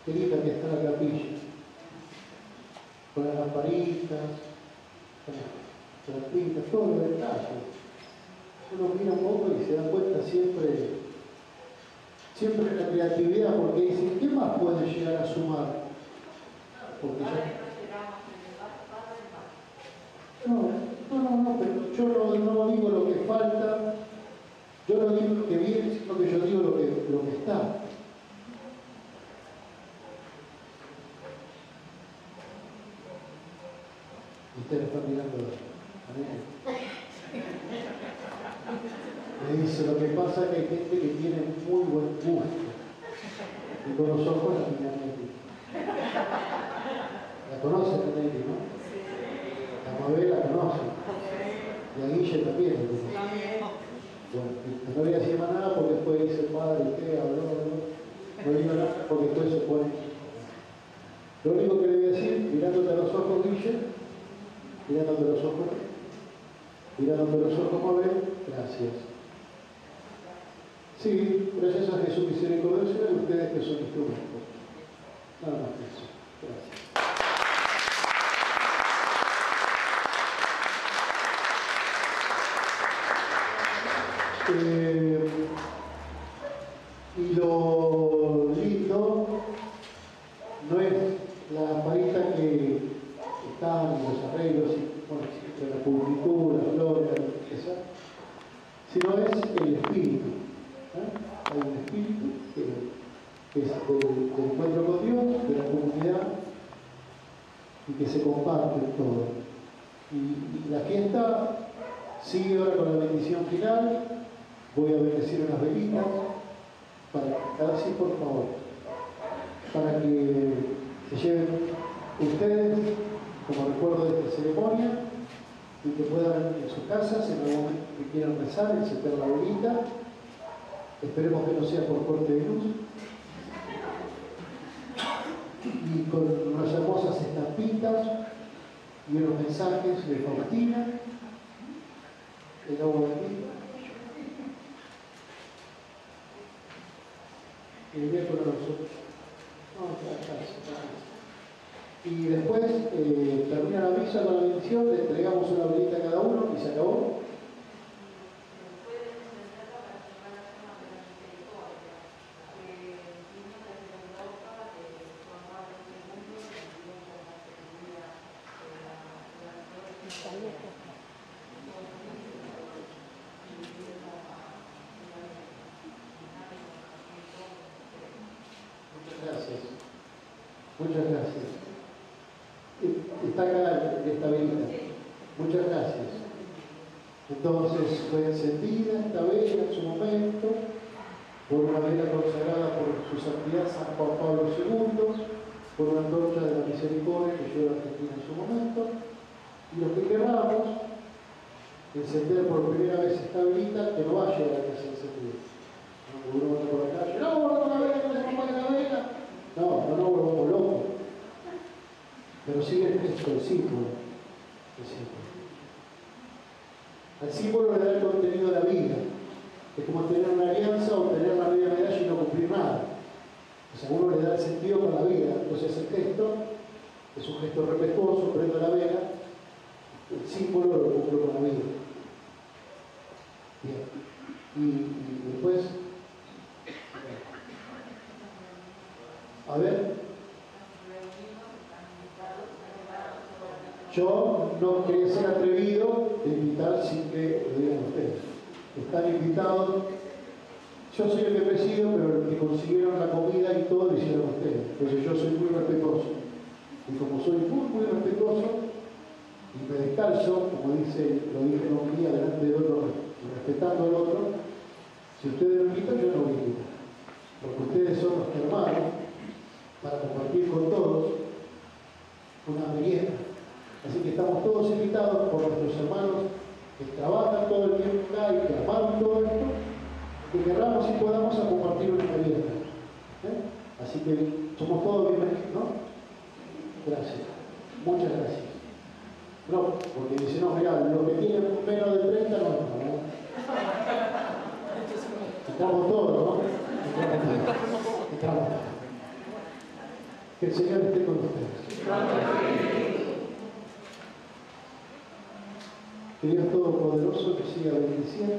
Qué linda que está la capilla, con las lamparitas, con las plantitas, todo los detalles. Uno mira un poco y se da cuenta siempre, siempre la creatividad, porque dice, ¿qué más puede llegar a sumar? No, no, no, no, pero yo no, digo lo que falta, yo no digo lo que viene, sino que yo digo lo lo que está. Y ustedes están mirando a. Me dice, lo que pasa es que hay gente que tiene muy buen gusto. Y con los ojos la miran. La conocen a Nelly, ¿no? La Mabel la conoce. Y a Guille también. lo conoce. Bueno, no voy a más nada porque después dice, padre, usted habló, habló. No digo nada porque después se pone. Lo único que le voy a decir, mirándote a los ojos, Guille, mirándote a los ojos, mirándote a los ojos, Mabel, gracias. Sí, gracias a Jesús misericordioso y ustedes que son instrumentos. Nada más que eso. Gracias. Eh, y lo lindo no es la lamparita que está en los arreglos, y, bueno, de la publicidad, la flores, la limpieza, sino es el espíritu. ¿eh? Hay un espíritu que, que es del, del encuentro con Dios, de la comunidad, y que se comparte todo. Y, y la fiesta sigue ahora con la bendición final. Voy a bendecir unas velitas para cada sí, por favor, para que se lleven ustedes como recuerdo de esta ceremonia y que puedan en sus casas, en el momento que quieran rezar, encender la velita. Esperemos que no sea por corte de luz. Y con unas hermosas estampitas y unos mensajes de Faustina, el agua bendita. Y el miércoles nosotros. No, ya, ya, ya. Y después eh, termina la misa con la bendición, le entregamos una velita a cada uno y se acabó. Muchas gracias. Muchas gracias. Está acá esta velita. Muchas gracias. Entonces fue encendida esta vela en su momento por una vela consagrada por su santidad San Juan Pablo II, por una antorcha de la misericordia que lleva Argentina en su momento. Y los que querramos encender por primera vez esta velita, que no vaya a la casa encendida. No, uno anda por calle, no, guarda la vela, no se la vela. No, no nos volvamos locos. Pero sigue el gesto, el símbolo. El símbolo. Al símbolo le da el contenido de la vida. Es como tener una alianza o tener la media medalla y no cumplir nada. Pues a uno le da el sentido con la vida. Entonces el gesto es un gesto respetuoso, prendo la vela, el símbolo lo cumplo con la vida. Bien. Y, después, a ver, yo no quería ser atrevido de invitar sin que lo digan ustedes. Están invitados, yo soy el que presido, pero los que consiguieron la comida y todo lo hicieron ustedes. Entonces yo soy muy respetuoso. Y como soy muy, muy respetuoso, y me descalzo, como dice, lo dije en un día delante de otro, respetando al otro, si ustedes lo invitan, yo no lo invito. Porque ustedes son los hermanos para compartir con todos una merienda. Así que estamos todos invitados por nuestros hermanos que trabajan todo el tiempo acá y que armaron todo esto, que querramos y podamos a compartir una merienda. ¿eh? Así que somos todos bienvenidos, ¿no? Gracias. Muchas gracias. No, porque dice, no, mira, lo que tienen menos de 30 no. ¿no? Estamos todos, ¿no? Estamos todos. Que el Señor esté con ustedes. Que Dios Todopoderoso nos siga bendiciendo,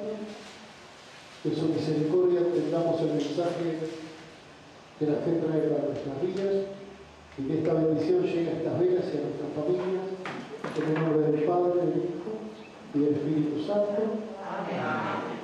que su misericordia tengamos el mensaje que la fe trae para nuestras vidas y que esta bendición llegue a estas vegas y a nuestras familias, en el nombre del Padre, del Hijo y del Espíritu Santo. Amén.